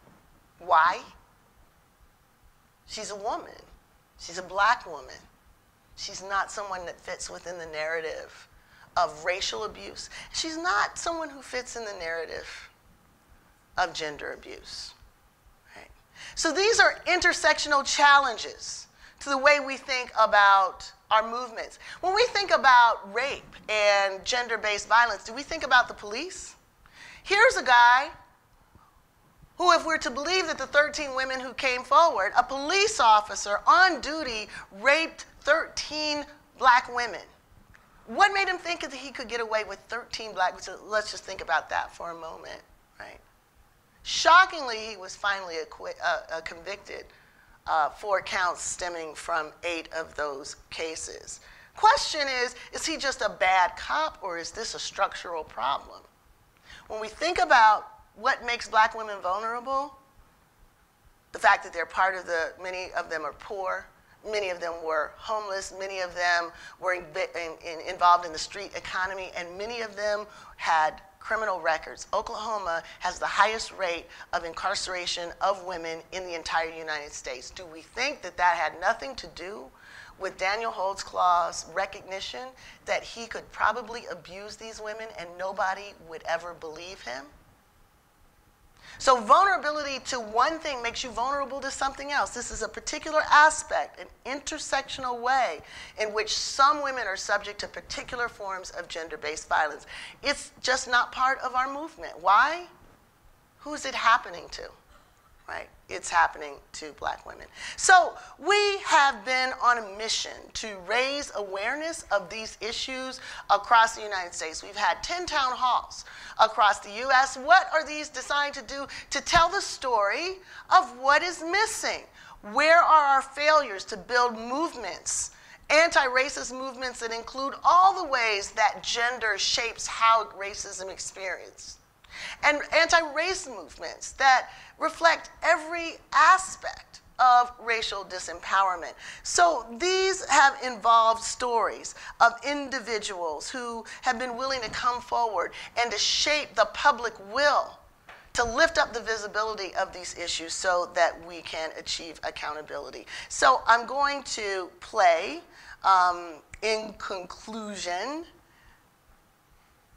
Why? She's a woman. She's a black woman. She's not someone that fits within the narrative of racial abuse. She's not someone who fits in the narrative of gender abuse. So these are intersectional challenges to the way we think about our movements. When we think about rape and gender based violence, do we think about the police? Here's a guy who, if we're to believe that the 13 women who came forward, a police officer on duty raped 13 black women. What made him think that he could get away with 13 black? So let's just think about that for a moment, right? Shockingly, he was finally uh, uh, convicted uh, for counts stemming from eight of those cases. Question is, is he just a bad cop or is this a structural problem? When we think about what makes black women vulnerable, the fact that they're part of the, many of them are poor, many of them were homeless, many of them were in, in, involved in the street economy, and many of them had criminal records. Oklahoma has the highest rate of incarceration of women in the entire United States. Do we think that that had nothing to do with Daniel Holtzclaw's recognition that he could probably abuse these women and nobody would ever believe him? So, vulnerability to one thing makes you vulnerable to something else. This is a particular aspect, an intersectional way in which some women are subject to particular forms of gender based violence. It's just not part of our movement. Why? Who's it happening to? Right? It's happening to black women. So we have been on a mission to raise awareness of these issues across the United States. We've had 10 town halls across the US. What are these designed to do? To tell the story of what is missing. Where are our failures to build movements? Anti-racist movements that include all the ways that gender shapes how racism is experienced and anti-race movements that reflect every aspect of racial disempowerment. So these have involved stories of individuals who have been willing to come forward and to shape the public will to lift up the visibility of these issues so that we can achieve accountability. So I'm going to play, um, in conclusion,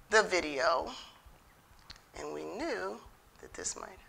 the video, and we knew that this might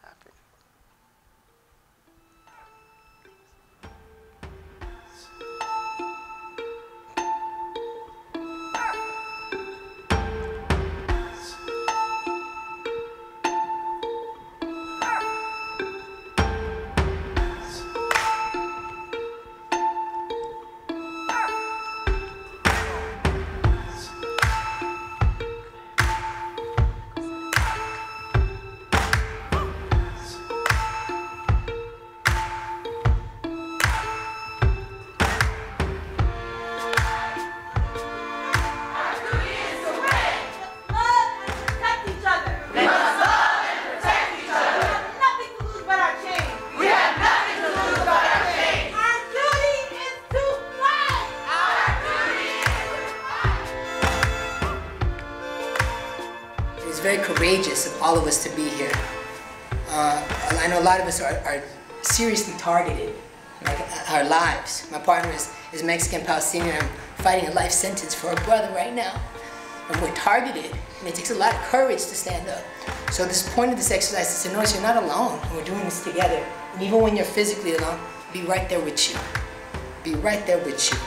lot of us are, are seriously targeted, like our lives. My partner is, is Mexican Palestinian. I'm fighting a life sentence for a brother right now. And we're targeted, and it takes a lot of courage to stand up. So this point of this exercise is to notice you're not alone, and we're doing this together. And even when you're physically alone, be right there with you. Be right there with you.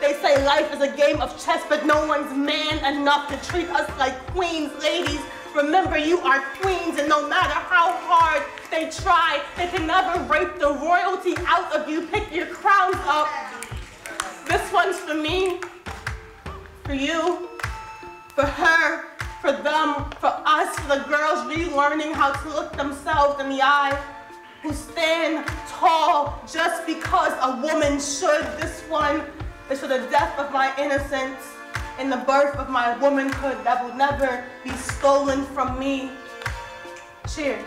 They say life is a game of chess, but no one's man enough to treat us like queens. Ladies, remember you are queens, and no matter how hard they try, they can never rape the royalty out of you. Pick your crowns up. This one's for me, for you, for her, for them, for us, for the girls relearning how to look themselves in the eye, who stand tall just because a woman should. This one is for the death of my innocence and the birth of my womanhood that will never be stolen from me. Cheers.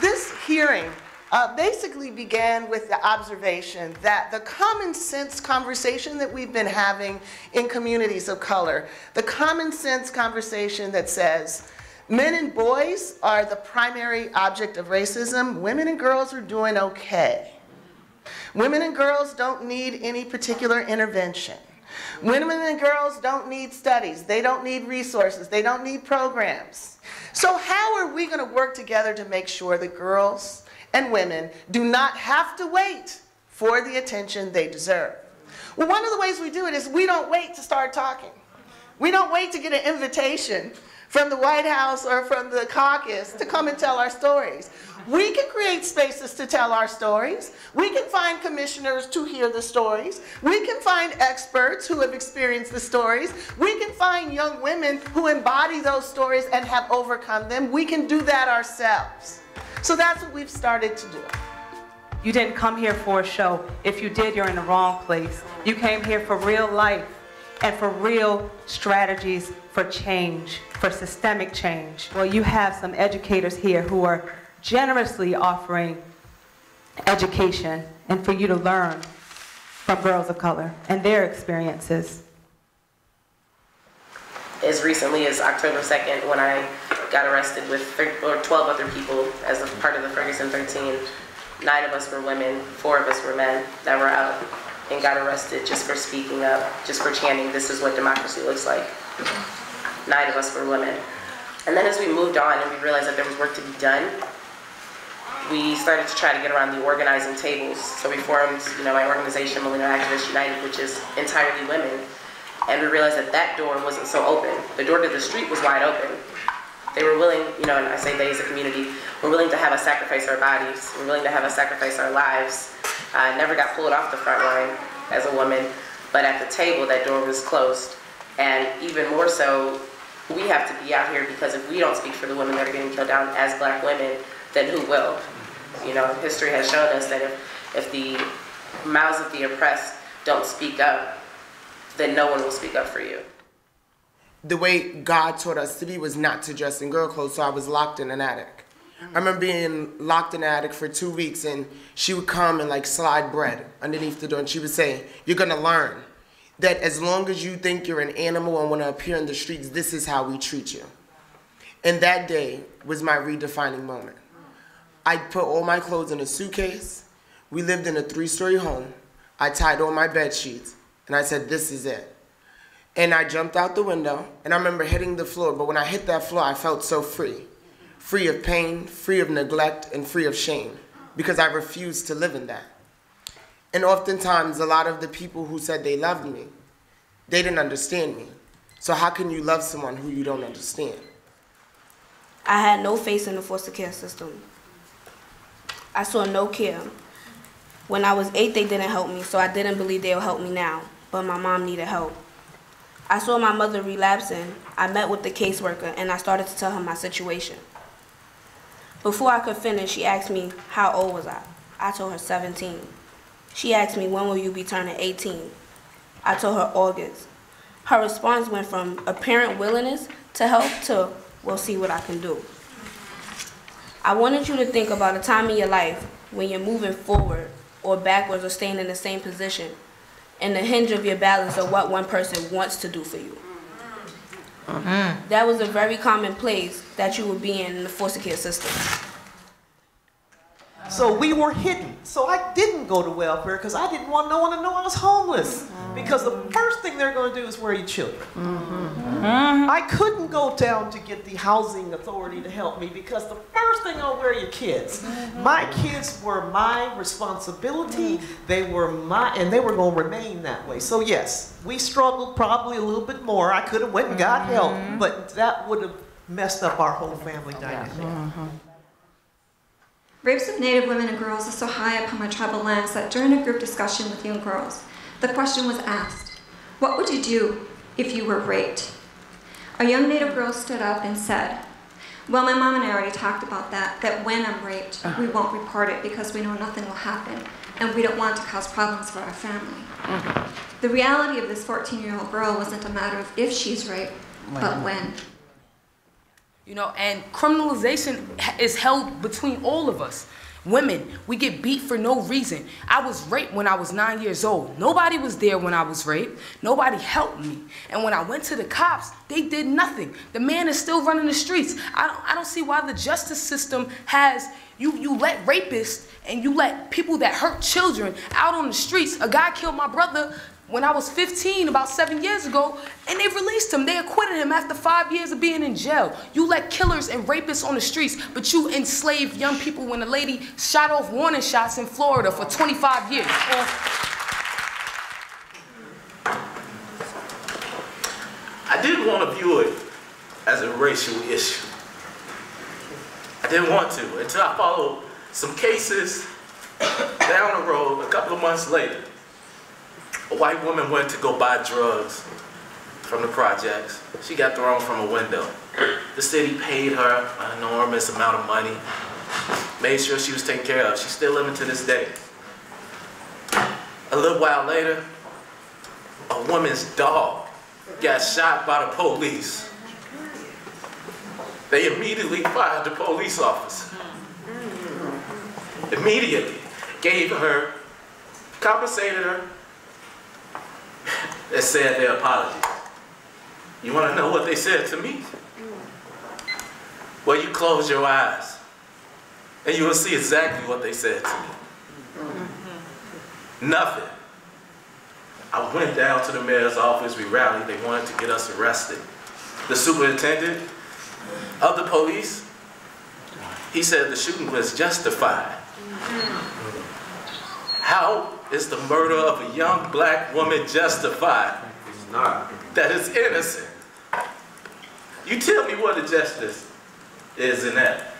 This hearing uh, basically began with the observation that the common sense conversation that we've been having in communities of color, the common sense conversation that says men and boys are the primary object of racism, women and girls are doing okay. Women and girls don't need any particular intervention. Women and girls don't need studies. They don't need resources. They don't need programs. So, how are we going to work together to make sure that girls and women do not have to wait for the attention they deserve? Well, one of the ways we do it is we don't wait to start talking. We don't wait to get an invitation from the White House or from the caucus to come and tell our stories. We can create spaces to tell our stories. We can find commissioners to hear the stories. We can find experts who have experienced the stories. We can find young women who embody those stories and have overcome them. We can do that ourselves. So that's what we've started to do. You didn't come here for a show. If you did, you're in the wrong place. You came here for real life and for real strategies for change, for systemic change. Well, you have some educators here who are generously offering education and for you to learn from girls of color and their experiences. as recently as October 2nd when I got arrested with or 12 other people as a part of the Ferguson 13. Nine of us were women, four of us were men that were out and got arrested just for speaking up, just for chanting, this is what democracy looks like. Nine of us were women. And then as we moved on and we realized that there was work to be done, we started to try to get around the organizing tables. So we formed, you know, my organization, Millennial Activists United, which is entirely women. And we realized that that door wasn't so open. The door to the street was wide open. They were willing, you know, and I say they as a community, we're willing to have us sacrifice our bodies. We're willing to have us sacrifice our lives. I never got pulled off the front line as a woman, but at the table, that door was closed. And even more so, we have to be out here because if we don't speak for the women that are getting killed down as black women, then who will? You know, history has shown us that if, if the mouths of the oppressed don't speak up, then no one will speak up for you. the way God taught us to be was not to dress in girl clothes, so I was locked in an attic. I remember being locked in an attic for two weeks, and she would come and like slide bread underneath the door, and she would say, "You're gonna learn that as long as you think you're an animal and want to appear in the streets, this is how we treat you. And that day was my redefining moment. I put all my clothes in a suitcase. We lived in a three story home. I tied all my bed sheets and I said, This is it. And I jumped out the window and I remember hitting the floor, but when I hit that floor, I felt so free free of pain, free of neglect, and free of shame because I refused to live in that. And oftentimes, a lot of the people who said they loved me, they didn't understand me. So, how can you love someone who you don't understand? I had no faith in the foster care system. I saw no care. When I was eight, they didn't help me, so I didn't believe they'll help me now. But my mom needed help. I saw my mother relapsing. I met with the caseworker and I started to tell her my situation. Before I could finish, she asked me, How old was I? I told her 17. She asked me, When will you be turning 18? I told her August. Her response went from apparent willingness to help to, We'll see what I can do. I wanted you to think about a time in your life when you're moving forward or backwards or staying in the same position and the hinge of your balance of what one person wants to do for you. Mm. Mm. That was a very common place that you would be in in the foster care system. So we were hidden. So I didn't go to welfare because I didn't want no one to know I was homeless. Because the first thing they're going to do is worry your children. Mm-hmm. I couldn't go down to get the housing authority to help me because the first thing I'll worry your kids. Mm-hmm. My kids were my responsibility. They were my, and they were going to remain that way. So yes, we struggled probably a little bit more. I could have went and got help, mm-hmm. but that would have messed up our whole family dynamic. Rapes of Native women and girls is so high upon my tribal lands that during a group discussion with young girls, the question was asked, what would you do if you were raped? A young Native girl stood up and said, well, my mom and I already talked about that, that when I'm raped, we uh-huh. won't report it because we know nothing will happen, and we don't want to cause problems for our family. Uh-huh. The reality of this 14-year-old girl wasn't a matter of if she's raped, but when. You know, and criminalization is held between all of us. Women, we get beat for no reason. I was raped when I was nine years old. Nobody was there when I was raped. Nobody helped me. And when I went to the cops, they did nothing. The man is still running the streets. I don't, I don't see why the justice system has you, you let rapists and you let people that hurt children out on the streets. A guy killed my brother when I was 15, about seven years ago, and they released him. They acquitted him after five years of being in jail. You let killers and rapists on the streets, but you enslaved young people when a lady shot off warning shots in Florida for 25 years. I didn't want to view it as a racial issue. I didn't want to until I followed some cases down the road a couple of months later. A white woman went to go buy drugs from the projects. She got thrown from a window. The city paid her an enormous amount of money, made sure she was taken care of. She's still living to this day. A little while later, a woman's dog got shot by the police. They immediately fired the police officer. Immediately gave her, compensated her, and said their apologies. You want to know what they said to me? Well, you close your eyes and you will see exactly what they said to me. Mm-hmm. Nothing. I went down to the mayor's office, we rallied, they wanted to get us arrested. The superintendent of the police, he said the shooting was justified. Mm-hmm. How is the murder of a young black woman justified? It's not. That is innocent. You tell me what the justice is in that.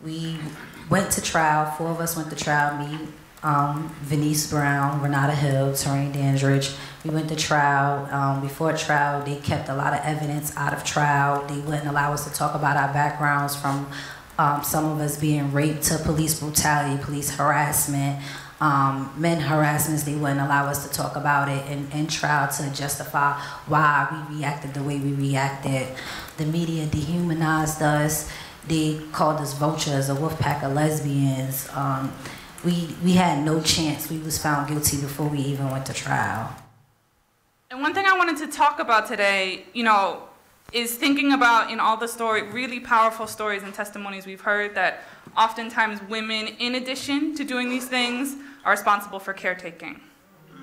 We went to trial. Four of us went to trial. Me, um, Venice Brown, Renata Hill, Terrain Dandridge. We went to trial. Um, before trial, they kept a lot of evidence out of trial. They wouldn't allow us to talk about our backgrounds from um, some of us being raped to police brutality, police harassment, um, men harassments. They wouldn't allow us to talk about it in, in trial to justify why we reacted the way we reacted. The media dehumanized us. They called us vultures, a wolf pack of lesbians. Um, we we had no chance. We was found guilty before we even went to trial. And one thing I wanted to talk about today, you know, is thinking about in all the story, really powerful stories and testimonies we've heard that oftentimes women, in addition to doing these things, are responsible for caretaking,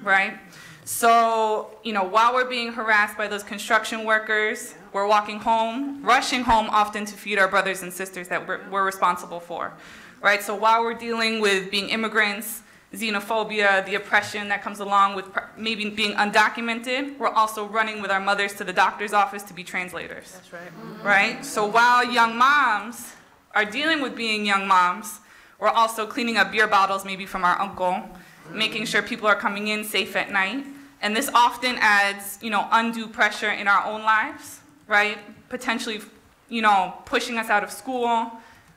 right? So, you know, while we're being harassed by those construction workers, we're walking home, rushing home often to feed our brothers and sisters that we're, we're responsible for, right? So while we're dealing with being immigrants, xenophobia, the oppression that comes along with maybe being undocumented, we're also running with our mothers to the doctor's office to be translators. That's right. Mm-hmm. Right? So while young moms are dealing with being young moms, we're also cleaning up beer bottles maybe from our uncle, mm-hmm. making sure people are coming in safe at night. And this often adds, you know, undue pressure in our own lives, right? Potentially, you know, pushing us out of school,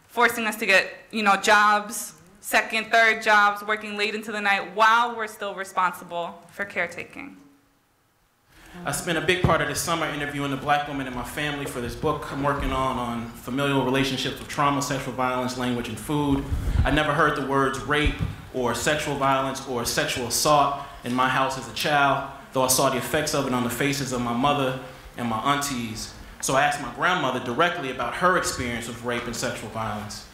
forcing us to get, you know, jobs, second, third jobs, working late into the night while we're still responsible for caretaking. I spent a big part of the summer interviewing the black women in my family for this book I'm working on on familial relationships with trauma, sexual violence, language, and food. I never heard the words rape or sexual violence or sexual assault in my house as a child, though I saw the effects of it on the faces of my mother and my aunties. So I asked my grandmother directly about her experience with rape and sexual violence.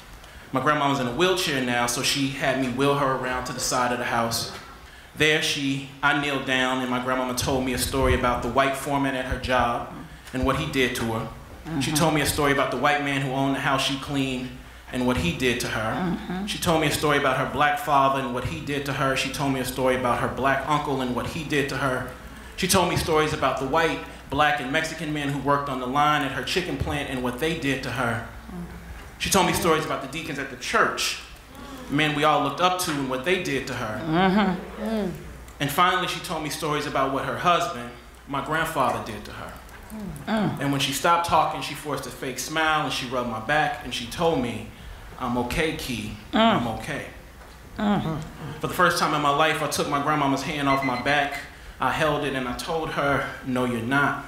My grandma in a wheelchair now, so she had me wheel her around to the side of the house. There she, I kneeled down and my grandmama told me a story about the white foreman at her job and what he did to her. Mm-hmm. She told me a story about the white man who owned the house she cleaned and what he did to her. Mm-hmm. She told me a story about her black father and what he did to her. She told me a story about her black uncle and what he did to her. She told me stories about the white, black, and Mexican men who worked on the line at her chicken plant and what they did to her. She told me stories about the deacons at the church, men we all looked up to and what they did to her. Mm-hmm. And finally, she told me stories about what her husband, my grandfather, did to her. Mm. And when she stopped talking, she forced a fake smile and she rubbed my back and she told me, I'm okay, Key. Mm. I'm okay. Mm-hmm. For the first time in my life, I took my grandmama's hand off my back. I held it and I told her, No, you're not.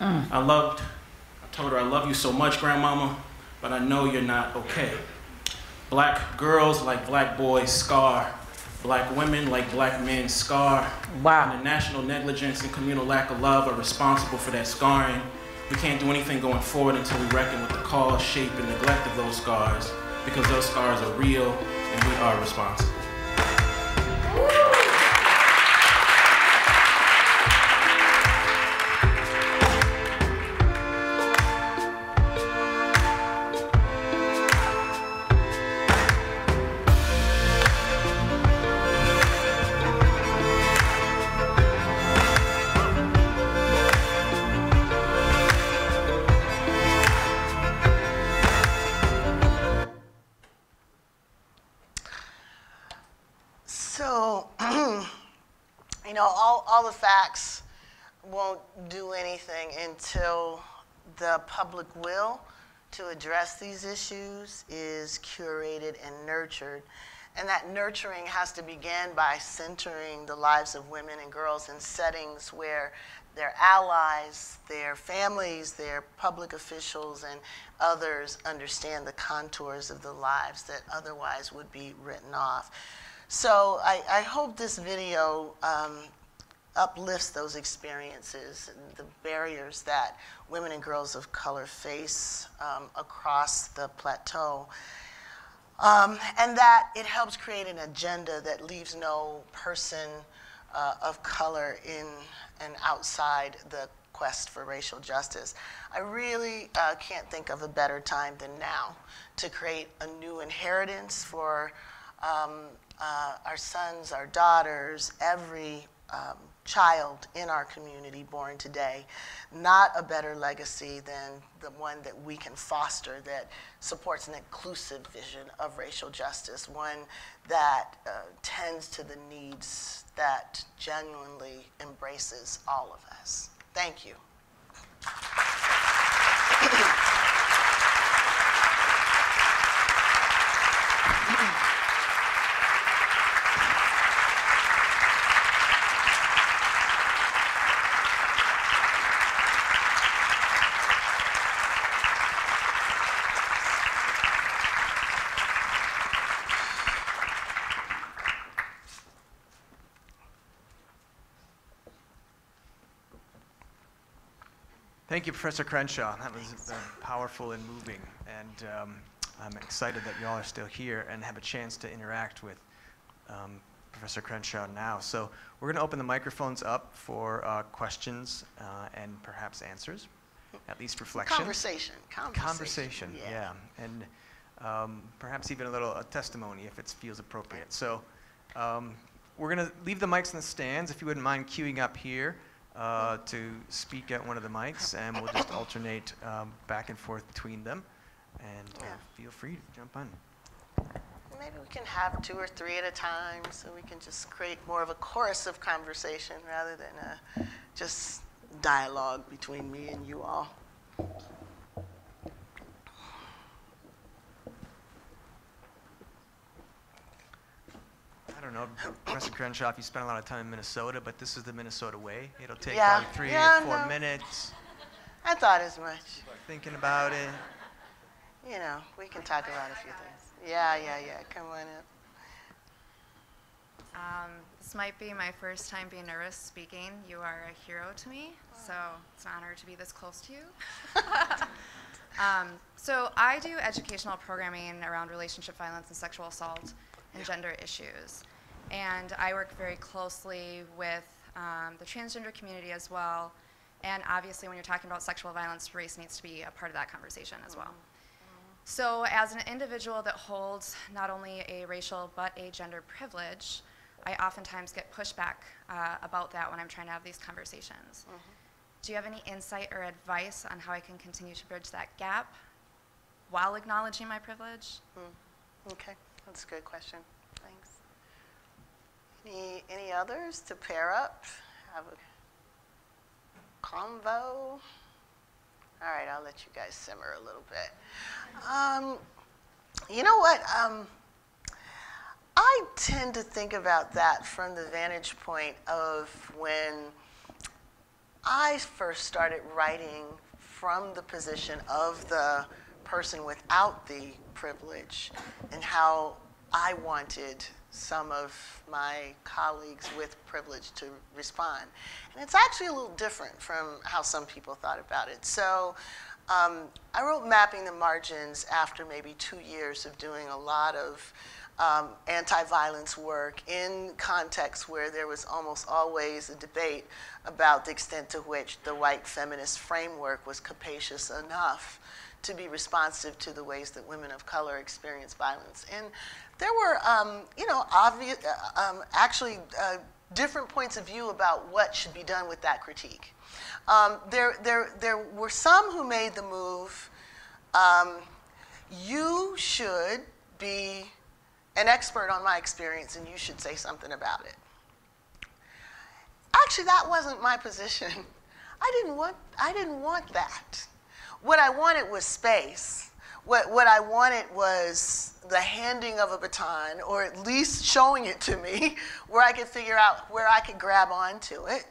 Mm. I loved, I told her, I love you so much, grandmama but I know you're not okay. Black girls like black boys scar. Black women like black men scar. Wow. And the national negligence and communal lack of love are responsible for that scarring. We can't do anything going forward until we reckon with the cause, shape, and neglect of those scars, because those scars are real and we are responsible. Won't do anything until the public will to address these issues is curated and nurtured. And that nurturing has to begin by centering the lives of women and girls in settings where their allies, their families, their public officials, and others understand the contours of the lives that otherwise would be written off. So I, I hope this video um, uplifts those experiences and the barriers that women and girls of color face um, across the plateau. Um, and that it helps create an agenda that leaves no person uh, of color in and outside the quest for racial justice. I really uh, can't think of a better time than now to create a new inheritance for um, uh, our sons, our daughters, every um, child in our community born today, not a better legacy than the one that we can foster that supports an inclusive vision of racial justice, one that uh, tends to the needs that genuinely embraces all of us. Thank you. Thank you, Professor Crenshaw. That was uh, powerful and moving. And um, I'm excited that y'all are still here and have a chance to interact with um, Professor Crenshaw now. So we're going to open the microphones up for uh, questions uh, and perhaps answers, at least reflection. Conversation. Conversation. Conversation, Yeah. yeah. And um, perhaps even a little uh, testimony if it feels appropriate. So um, we're going to leave the mics in the stands. If you wouldn't mind queuing up here uh, to speak at one of the mics, and we'll just alternate um, back and forth between them. And uh, feel free to jump on. Maybe we can have two or three at a time so we can just create more of a chorus of conversation rather than uh, just dialogue between me and you all. Don't know, Professor Crenshaw, if you spent a lot of time in Minnesota, but this is the Minnesota way. It'll take Yeah, probably three yeah, or four no. minutes I thought as much. thinking about it. You know, we can talk about a few things. Yeah, yeah, yeah. Come on up. Um, this might be my first time being nervous speaking. You are a hero to me, so it's an honor to be this close to you. um, so I do educational programming around relationship violence and sexual assault and gender issues. And I work very closely with um, the transgender community as well. And obviously, when you're talking about sexual violence, race needs to be a part of that conversation as well. So, as an individual that holds not only a racial but a gender privilege, I oftentimes get pushback uh, about that when I'm trying to have these conversations. Do you have any insight or advice on how I can continue to bridge that gap while acknowledging my privilege? Hmm. Okay, that's a good question. Any, any others to pair up? Have a convo? All right, I'll let you guys simmer a little bit. Um, you know what? Um, I tend to think about that from the vantage point of when I first started writing from the position of the person without the privilege and how I wanted some of my colleagues with privilege to respond. And it's actually a little different from how some people thought about it. So um, I wrote Mapping the Margins after maybe two years of doing a lot of um, anti-violence work in contexts where there was almost always a debate about the extent to which the white feminist framework was capacious enough to be responsive to the ways that women of color experience violence. And there were, um, you know, obvious, uh, um, actually uh, different points of view about what should be done with that critique. Um, there, there, there were some who made the move, um, you should be an expert on my experience and you should say something about it. Actually, that wasn't my position. I didn't want, I didn't want that. What I wanted was space. What, what I wanted was the handing of a baton, or at least showing it to me, where I could figure out where I could grab onto it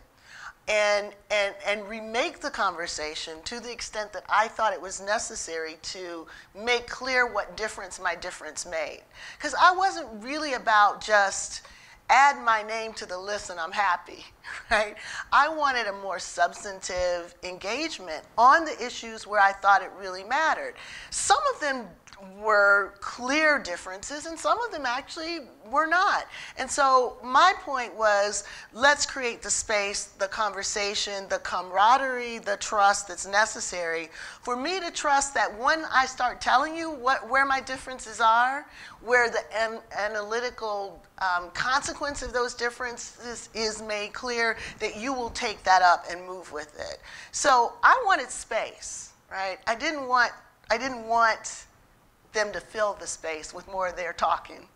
and, and, and remake the conversation to the extent that I thought it was necessary to make clear what difference my difference made. Because I wasn't really about just add my name to the list and I'm happy, right? I wanted a more substantive engagement on the issues where I thought it really mattered. Some of them were clear differences and some of them actually were not. And so my point was let's create the space, the conversation, the camaraderie, the trust that's necessary for me to trust that when I start telling you what, where my differences are, where the an- analytical um, consequence of those differences is made clear, that you will take that up and move with it. So I wanted space, right? I didn't want, I didn't want them to fill the space with more of their talking.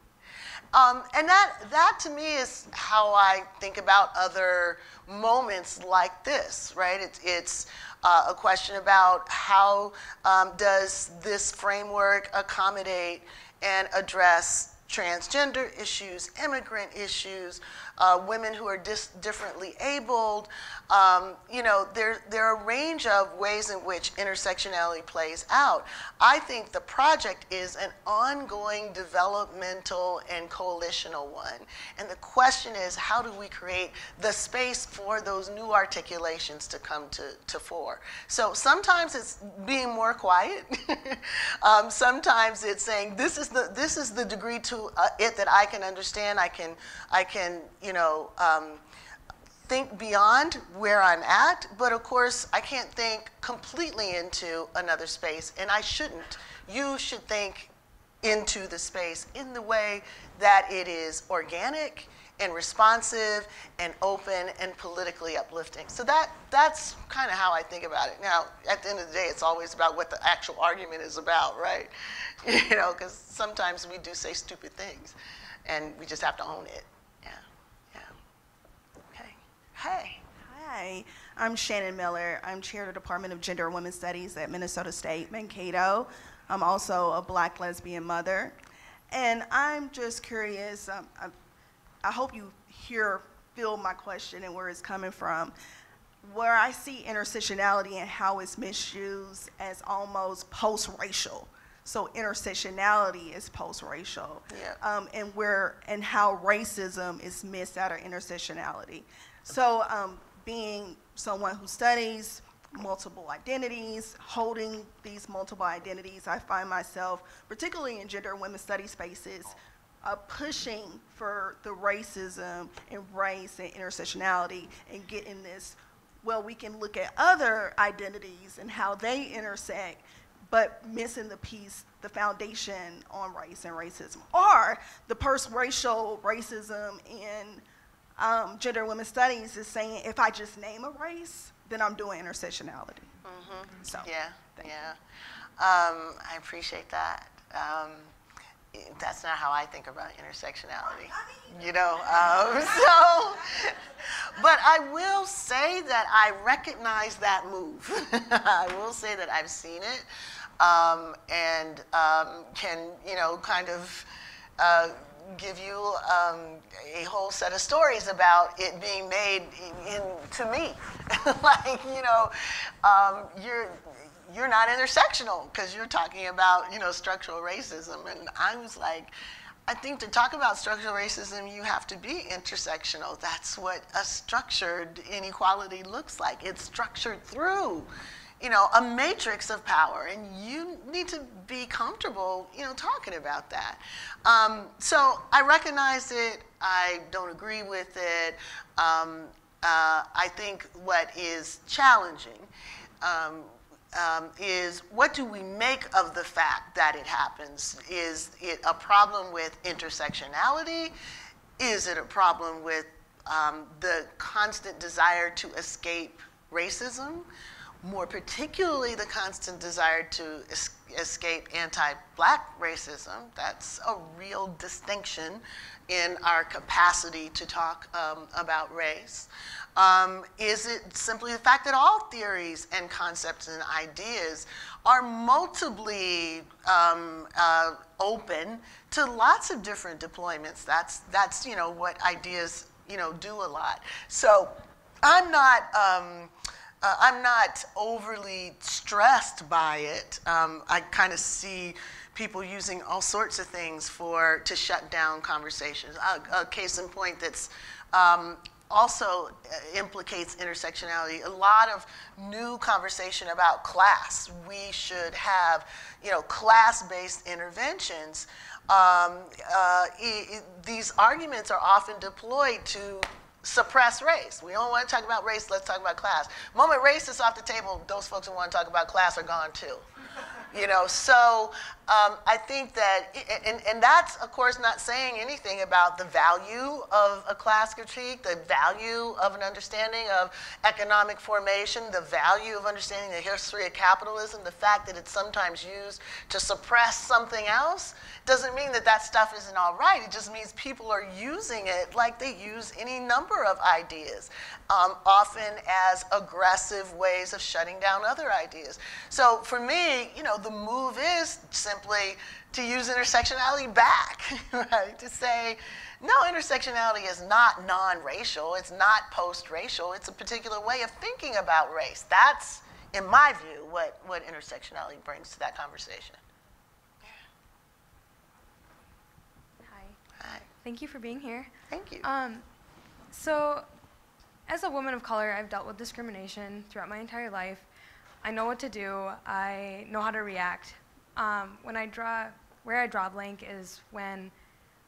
Um, and that, that to me is how I think about other moments like this, right? It's, uh, a question about how um, does this framework accommodate and address transgender issues, immigrant issues, uh, women who are differently abled. Um, you know, there, there are a range of ways in which intersectionality plays out. I think the project is an ongoing developmental and coalitional one. And the question is, how do we create the space for those new articulations to come to, to fore? So sometimes it's being more quiet. um, sometimes it's saying, this is the, this is the degree to uh, it that I can understand. I can, I can, you know, um, think beyond where I'm at, but of course, I can't think completely into another space, and I shouldn't. You should think into the space in the way that it is organic and responsive and open and politically uplifting. So that, that's kind of how I think about it. Now, at the end of the day, it's always about what the actual argument is about, right? You know, because sometimes we do say stupid things, and we just have to own it. Hey. Hi, I'm Shannon Miller. I'm chair of the Department of Gender and Women's Studies at Minnesota State Mankato. I'm also a black lesbian mother. And I'm just curious, um, I, I hope you hear, feel my question and where it's coming from. Where I see intersectionality and how it's misused as almost post-racial. So intersectionality is post-racial. Yeah. Um, and where and how racism is missed out of intersectionality. So, um, being someone who studies multiple identities, holding these multiple identities, I find myself, particularly in gender and women's studies spaces, uh, pushing for the racism and race and intersectionality and getting this. Well, we can look at other identities and how they intersect, but missing the piece, the foundation on race and racism, or the post-racial racism in um, gender and women's studies is saying if I just name a race, then I'm doing intersectionality. Mm-hmm. So yeah, yeah. Um, I appreciate that. Um, that's not how I think about intersectionality, you know. Um, so, but I will say that I recognize that move. I will say that I've seen it, um, and um, can you know kind of. Uh, give you um, a whole set of stories about it being made in, in to me. like, you know, um, you're, you're not intersectional because you're talking about, you know, structural racism. And I was like, I think to talk about structural racism, you have to be intersectional. That's what a structured inequality looks like. It's structured through you know, a matrix of power, and you need to be comfortable, you know, talking about that. Um, so I recognize it. I don't agree with it. Um, uh, I think what is challenging um, um, is what do we make of the fact that it happens? Is it a problem with intersectionality? Is it a problem with um, the constant desire to escape racism? More particularly the constant desire to es escape anti-black racism. That's a real distinction in our capacity to talk um, about race. Um, is it simply the fact that all theories and concepts and ideas are multiply um, uh, open to lots of different deployments? That's, that's you know, what ideas you know, do a lot. So I'm not, um, uh, I'm not overly stressed by it. Um, I kind of see people using all sorts of things for to shut down conversations. A, a case in point that's um, also uh, implicates intersectionality. A lot of new conversation about class. We should have, you know, class-based interventions. Um, uh, these arguments are often deployed to suppress race. We don't want to talk about race, let's talk about class. The moment race is off the table, those folks who want to talk about class are gone too. You know, so um, I think that, and, and that's of course not saying anything about the value of a class critique, the value of an understanding of economic formation, the value of understanding the history of capitalism, the fact that it's sometimes used to suppress something else doesn't mean that that stuff isn't all right. It just means people are using it like they use any number of ideas, um, often as aggressive ways of shutting down other ideas. So for me, you know, the move is simply to use intersectionality back, right? To say, no, intersectionality is not non-racial, it's not post-racial, it's a particular way of thinking about race. That's, in my view, what, what intersectionality brings to that conversation. Hi. Hi. Thank you for being here. Thank you. Um, so, as a woman of color, I've dealt with discrimination throughout my entire life. I know what to do. I know how to react. Um, when I draw, where I draw blank is when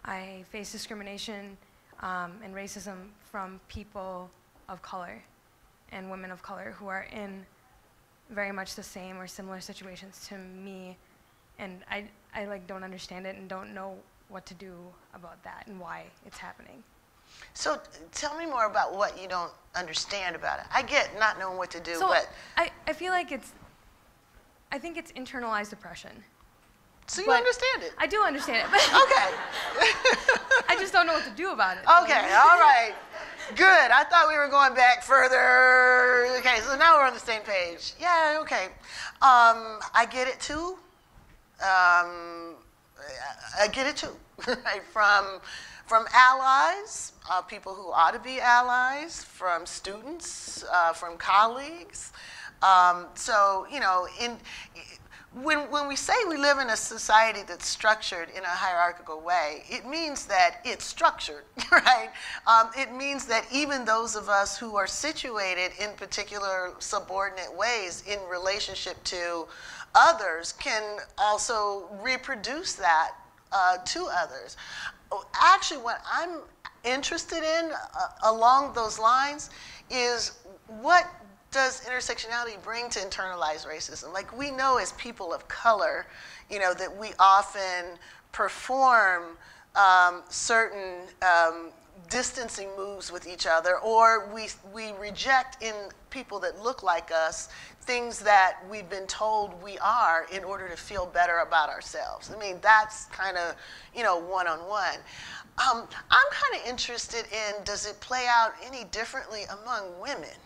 I face discrimination um, and racism from people of color and women of color who are in very much the same or similar situations to me, and I, I like don't understand it and don't know what to do about that and why it's happening. So tell me more about what you don't understand about it. I get not knowing what to do, so but I, I feel like it's, I think it's internalized oppression. So you But understand it? I do understand it, but okay. I just don't know what to do about it. Okay, all right. Good. I thought we were going back further. Okay, so now we're on the same page. Yeah, okay. Um, I get it too. Um, I get it too. right? From from allies, uh, people who ought to be allies, from students, uh, from colleagues. Um, so you know, in when, when we say we live in a society that's structured in a hierarchical way, it means that it's structured, right? Um, it means that even those of us who are situated in particular subordinate ways in relationship to others can also reproduce that uh, to others. Actually, what I'm interested in uh, along those lines is what does intersectionality bring to internalized racism? Like we know as people of color, you know, that we often perform um, certain um, distancing moves with each other, or we, we reject in people that look like us things that we've been told we are in order to feel better about ourselves. I mean, that's kind of, you know, one-on-one. Um, I'm kind of interested in, does it play out any differently among women?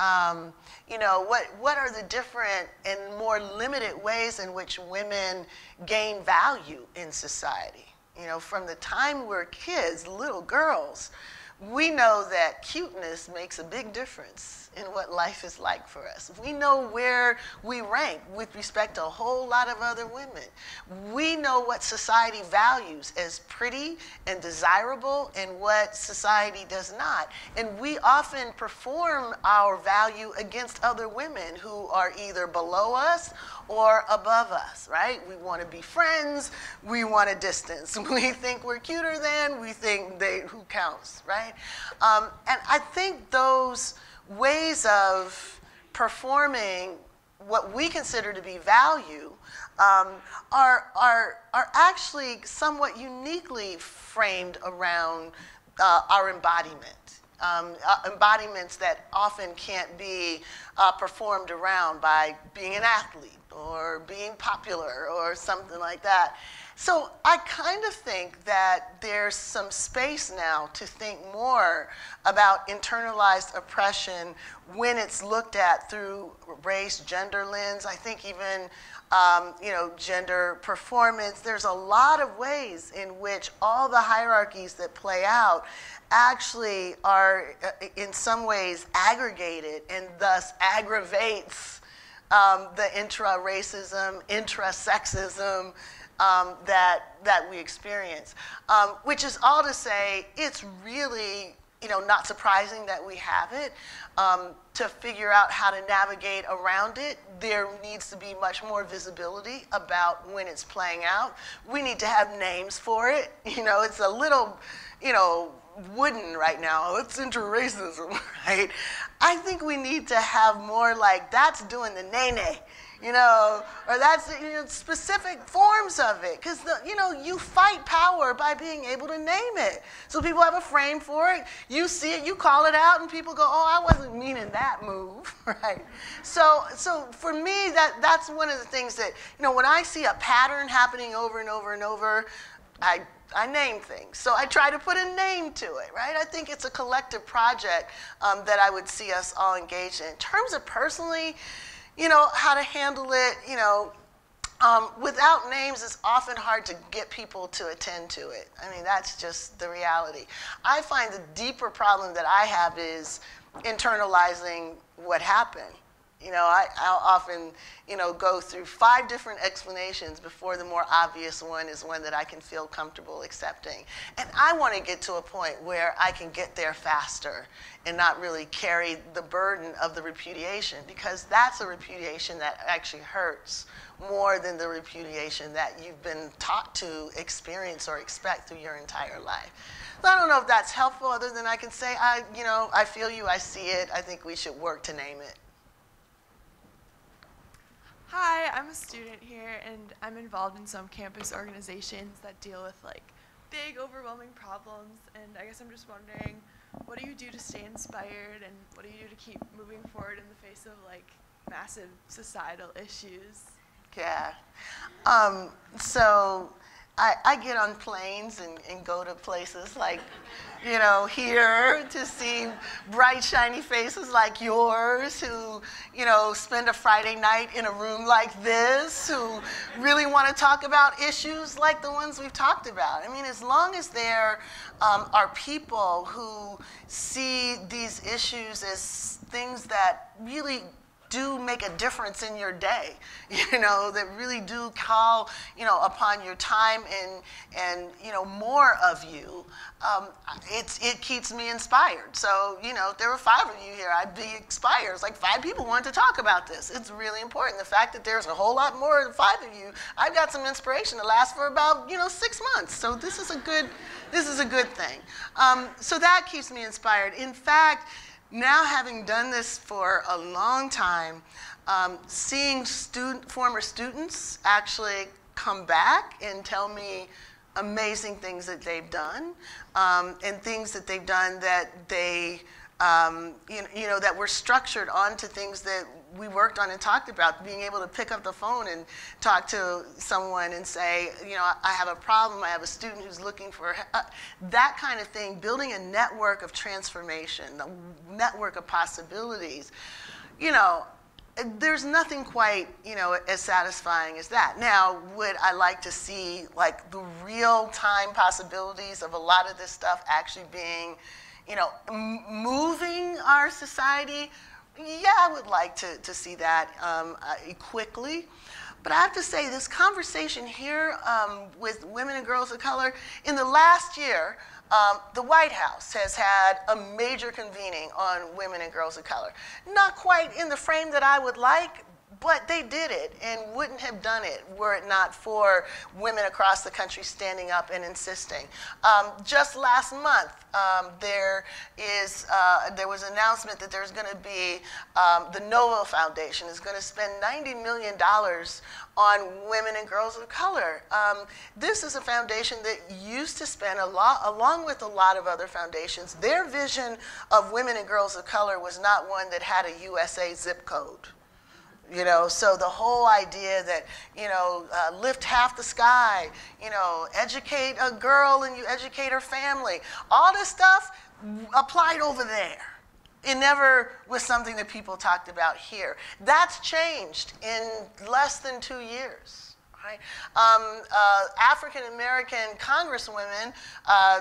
Um, you know, what, what are the different and more limited ways in which women gain value in society? You know, from the time we're kids, little girls, we know that cuteness makes a big difference in what life is like for us. We know where we rank with respect to a whole lot of other women. We know what society values as pretty and desirable and what society does not. And we often perform our value against other women who are either below us or above us, right? We want to be friends, we want a distance. We think we're cuter than, we think they, who counts, right? Um, and I think those ways of performing what we consider to be value um, are, are, are actually somewhat uniquely framed around uh, our embodiment. Um, uh, embodiments that often can't be uh, performed around by being an athlete or being popular or something like that. So I kind of think that there's some space now to think more about internalized oppression when it's looked at through race, gender lens. I think even um, you know, gender performance. There's a lot of ways in which all the hierarchies that play out actually are uh, in some ways aggregated and thus aggravates um, the intra-racism, intra-sexism, um, that, that we experience. Um, which is all to say, it's really you know, not surprising that we have it. Um, to figure out how to navigate around it, there needs to be much more visibility about when it's playing out. We need to have names for it. You know, it's a little, you know, wooden right now. It's inter-racism, right? I think we need to have more like that's doing the nay-nay you know, or that's you know, specific forms of it. Because, you know, you fight power by being able to name it. So people have a frame for it. You see it, you call it out, and people go, oh, I wasn't meaning that move, right? So, so for me, that, that's one of the things that, you know, when I see a pattern happening over and over and over, I I name things. So I try to put a name to it, right? I think it's a collective project um, that I would see us all engaged in. In terms of personally, you know, how to handle it, you know, um, without names, it's often hard to get people to attend to it. I mean, that's just the reality. I find the deeper problem that I have is internalizing what happened. You know, I, I'll often, you know, go through five different explanations before the more obvious one is one that I can feel comfortable accepting. And I want to get to a point where I can get there faster and not really carry the burden of the repudiation because that's a repudiation that actually hurts more than the repudiation that you've been taught to experience or expect through your entire life. So I don't know if that's helpful other than I can say, I, you know, I feel you, I see it, I think we should work to name it. Hi, I'm a student here and I'm involved in some campus organizations that deal with like big overwhelming problems and I guess I'm just wondering what do you do to stay inspired and what do you do to keep moving forward in the face of like massive societal issues? Yeah. Um, so I, I get on planes and, and go to places like, you know, here to see bright, shiny faces like yours who, you know, spend a Friday night in a room like this, who really want to talk about issues like the ones we've talked about. I mean, as long as there um, are people who see these issues as things that really do make a difference in your day, you know, that really do call, you know, upon your time and, and you know, more of you, um, it's, it keeps me inspired. So, you know, if there were five of you here, I'd be inspired. It's like five people wanted to talk about this. It's really important. The fact that there's a whole lot more than five of you, I've got some inspiration to last for about, you know, six months. So this is a good, this is a good thing. Um, so that keeps me inspired. In fact, now having done this for a long time, um, seeing student, former students actually come back and tell me amazing things that they've done um, and things that they've done that they, um, you, you know, that were structured onto things that we worked on and talked about being able to pick up the phone and talk to someone and say, you know, I have a problem, I have a student who's looking for uh, that kind of thing, building a network of transformation, a network of possibilities. You know, there's nothing quite, you know, as satisfying as that. Now, would I like to see like the real time possibilities of a lot of this stuff actually being, you know, moving our society? Yeah, I would like to, to see that um, uh, quickly. But I have to say, this conversation here um, with women and girls of color, in the last year, um, the White House has had a major convening on women and girls of color. Not quite in the frame that I would like, but they did it and wouldn't have done it were it not for women across the country standing up and insisting. Um, just last month, um, there is uh, there was an announcement that there's going to be um, the NoVo Foundation is going to spend 90 million dollars on women and girls of color. Um, this is a foundation that used to spend a lot, along with a lot of other foundations. Their vision of women and girls of color was not one that had a USA zip code. You know, so the whole idea that, you know, uh, lift half the sky, you know, educate a girl and you educate her family, all this stuff applied over there. It never was something that people talked about here. That's changed in less than two years. Right? Um, uh, African American congresswomen uh,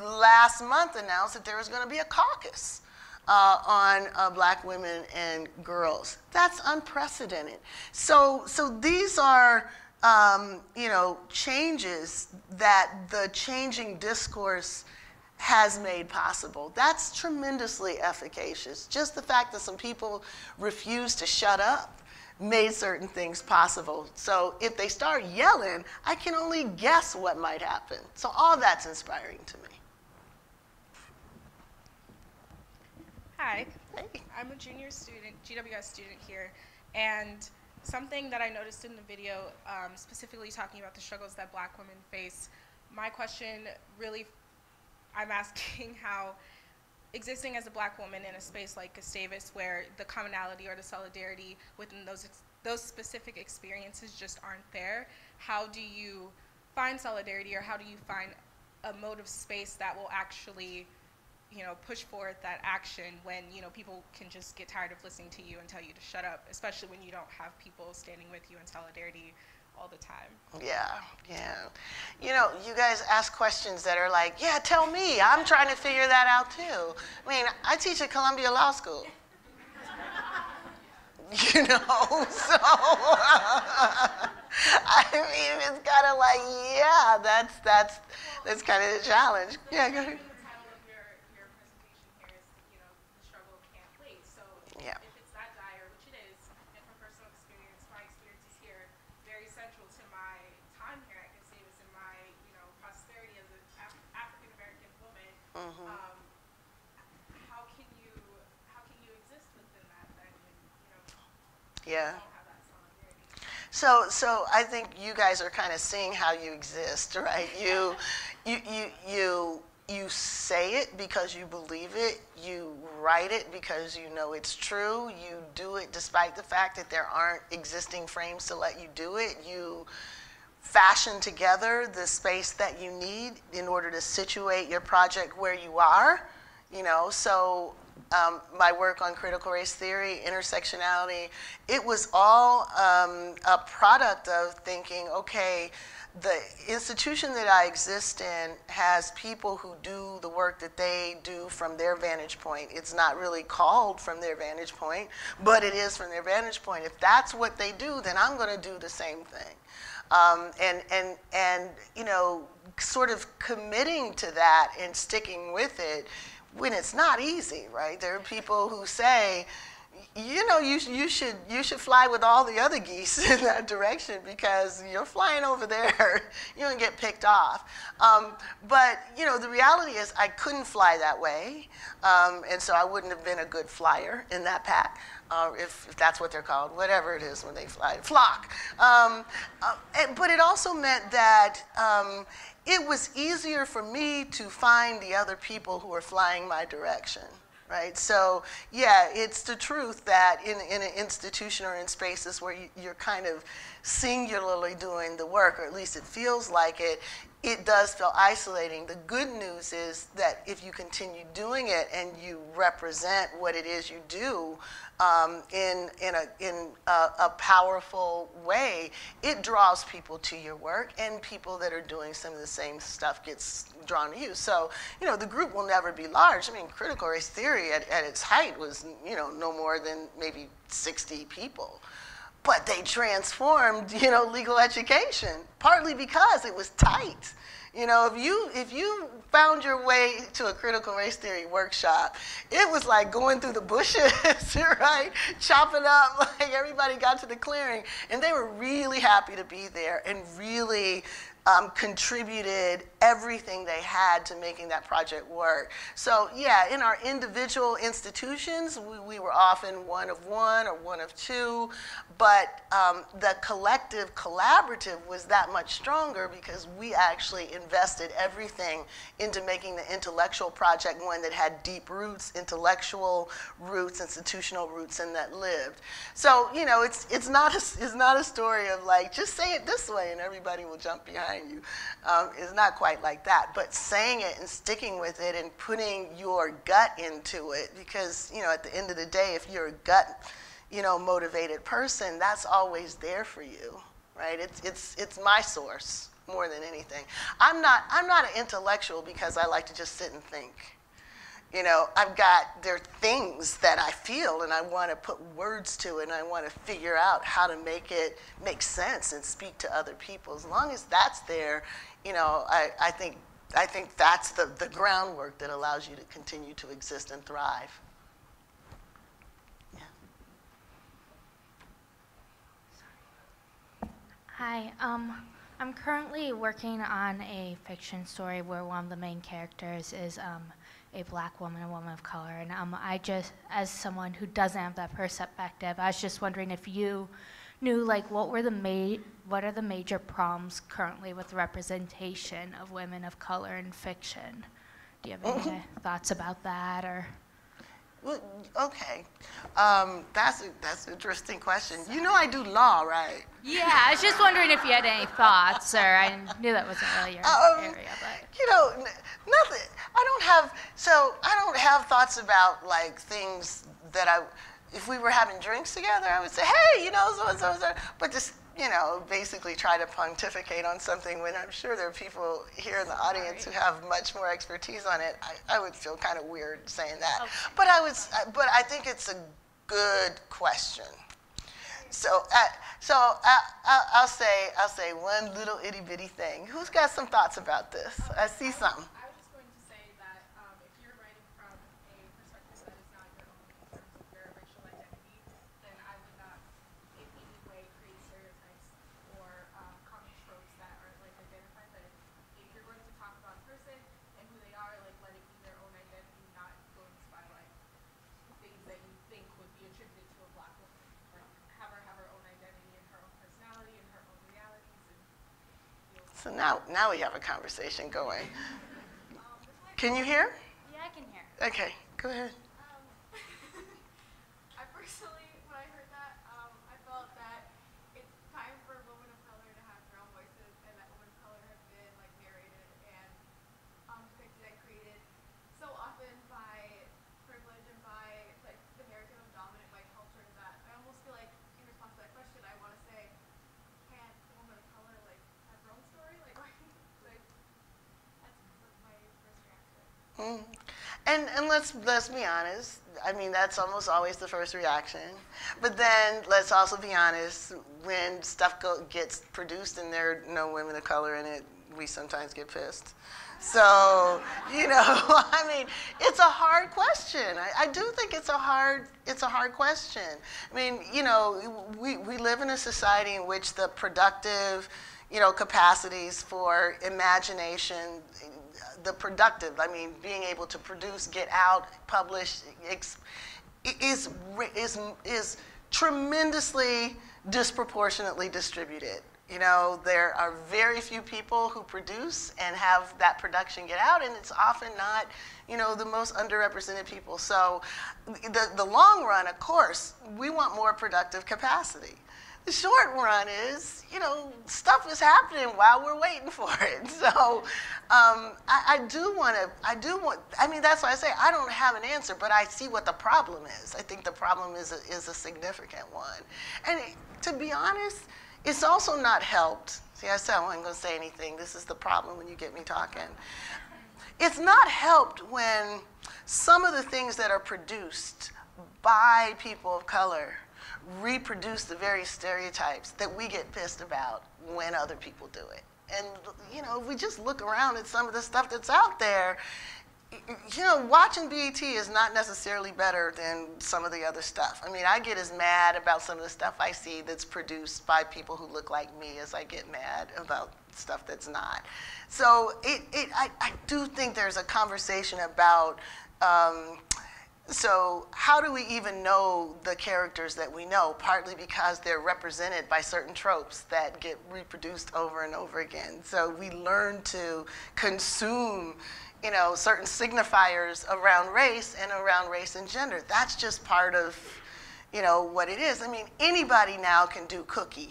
last month announced that there was going to be a caucus uh, on uh, black women and girls. That's unprecedented. So, so these are, um, you know, changes that the changing discourse has made possible. That's tremendously efficacious. Just the fact that some people refuse to shut up made certain things possible. So if they start yelling, I can only guess what might happen. So all that's inspiring to me. Hi. I'm a junior student, GWS student here, and something that I noticed in the video, um, specifically talking about the struggles that black women face, my question really, I'm asking how existing as a black woman in a space like Gustavus where the commonality or the solidarity within those, those specific experiences just aren't there, how do you find solidarity or how do you find a mode of space that will actually you know, push forth that action when, you know, people can just get tired of listening to you and tell you to shut up, especially when you don't have people standing with you in solidarity all the time. Yeah, yeah. You know, you guys ask questions that are like, yeah, tell me. I'm trying to figure that out too. I mean, I teach at Columbia Law School. You know, so I mean, it's kind of like, yeah, that's that's that's kind of the challenge. Yeah, go ahead. Yeah. If it's that dire, which it is, and from personal experience, my experiences here very central to my time here at Gustavus and my, you know, prosperity as an Af- African American woman. Mhm. Um, how can you how can you exist within that then? when, You know, Yeah. So, so I think you guys are kind of seeing how you exist, right? You, you, you, you, you say it because you believe it. You write it because you know it's true. You do it despite the fact that there aren't existing frames to let you do it. You fashion together the space that you need in order to situate your project where you are. You know, so um, my work on critical race theory, intersectionality, it was all um, a product of thinking, okay, the institution that I exist in has people who do the work that they do from their vantage point. It's not really called from their vantage point, but it is from their vantage point. If that's what they do, then I'm going to do the same thing. Um, and, and, and, you know, sort of committing to that and sticking with it when it's not easy, right? There are people who say, you know, you, you, should, you should fly with all the other geese in that direction because you're flying over there, you're gonna get picked off. Um, but, you know, the reality is I couldn't fly that way, um, and so I wouldn't have been a good flyer in that pack. Uh, if, if that's what they're called, whatever it is when they fly, flock. Um, uh, and- but it also meant that um, it was easier for me to find the other people who were flying my direction right? So yeah, it's the truth that in, in an institution or in spaces where you, you're kind of singularly doing the work, or at least it feels like it, it does feel isolating. The good news is that if you continue doing it and you represent what it is you do um, in, in, a, in a, a powerful way, it draws people to your work and people that are doing some of the same stuff gets drawn to you. So, you know, the group will never be large. I mean, critical race theory at, at its height was, you know, no more than maybe 60 people. But they transformed, you know, legal education, partly because it was tight. You know, if you if you found your way to a critical race theory workshop, it was like going through the bushes, right? Chopping up, like everybody got to the clearing, and they were really happy to be there and really um, contributed everything they had to making that project work. So yeah, in our individual institutions, we, we were often one of one or one of two, but um, the collective collaborative was that much stronger because we actually invested everything into making the intellectual project one that had deep roots, intellectual roots, institutional roots, and that lived. So you know, it's it's not a, it's not a story of like just say it this way and everybody will jump behind you. Um, it's not quite like that, but saying it and sticking with it and putting your gut into it because you know at the end of the day, if you're a gut you know, motivated person, that's always there for you, right? It's, it's, it's my source more than anything. I'm not, I'm not an intellectual because I like to just sit and think. You know, I've got, there are things that I feel and I want to put words to it and I want to figure out how to make it make sense and speak to other people. As long as that's there, you know, I, I think, I think that's the, the groundwork that allows you to continue to exist and thrive. Hi, um, I'm currently working on a fiction story where one of the main characters is um, a black woman, a woman of color, and um, I just, as someone who doesn't have that perspective, I was just wondering if you knew, like, what were the ma- what are the major problems currently with representation of women of color in fiction? Do you have any thoughts about that, or? Well, okay, um, that's a, that's an interesting question. You know I do law, right? Yeah, I was just wondering if you had any thoughts, or I knew that wasn't really your Um, area, but. You know, n- nothing. I don't have. So I don't have thoughts about like things that I, if we were having drinks together, I would say, hey, you know, so and so and so. But just, you know, basically try to pontificate on something when I'm sure there are people here in the audience who have much more expertise on it. I, I would feel kind of weird saying that. Okay. But I was, but I think it's a good question. So, uh, so I, I, I'll say, I'll say one little itty bitty thing. Who's got some thoughts about this? I see something. So now, now we have a conversation going. Can you hear? Yeah, I can hear. Okay, go ahead. I personally, when I heard that, um, I felt that it's time for women of color to have their own voices, and that women of color have been like narrated and um, depicted and created so often by privilege and by like the narrative of dominant white culture that I almost feel like in response to that question, I want to say, can't the woman of color like have her own story? Like, why, like that's my first reaction. Mm. And, and let's, let's be honest. I mean, that's almost always the first reaction. But then let's also be honest. When stuff go, gets produced and there are no women of color in it, we sometimes get pissed. So, you know, I mean, it's a hard question. I, I do think it's a hard, it's a hard question. I mean, you know, we, we live in a society in which the productive, you know, capacities for imagination, the productive, I mean, being able to produce, get out, publish, is, is, is tremendously disproportionately distributed. You know, there are very few people who produce and have that production get out, and it's often not, you know, the most underrepresented people. So, the, the long run, of course, we want more productive capacity. The short run is, you know, stuff is happening while we're waiting for it. So, um, I, I do want to, I do want, I mean, that's why I say I don't have an answer, but I see what the problem is. I think the problem is a, is a significant one. And to be honest, it's also not helped. See, I said I wasn't going to say anything. This is the problem when you get me talking. It's not helped when some of the things that are produced by people of color reproduce the very stereotypes that we get pissed about when other people do it. And, you know, if we just look around at some of the stuff that's out there, you know, watching BET is not necessarily better than some of the other stuff. I mean, I get as mad about some of the stuff I see that's produced by people who look like me as I get mad about stuff that's not. So it, it I, I do think there's a conversation about, um, so how do we even know the characters that we know? Partly because they're represented by certain tropes that get reproduced over and over again. So we learn to consume you know, certain signifiers around race and around race and gender. That's just part of, you know, what it is. I mean, anybody now can do cookie,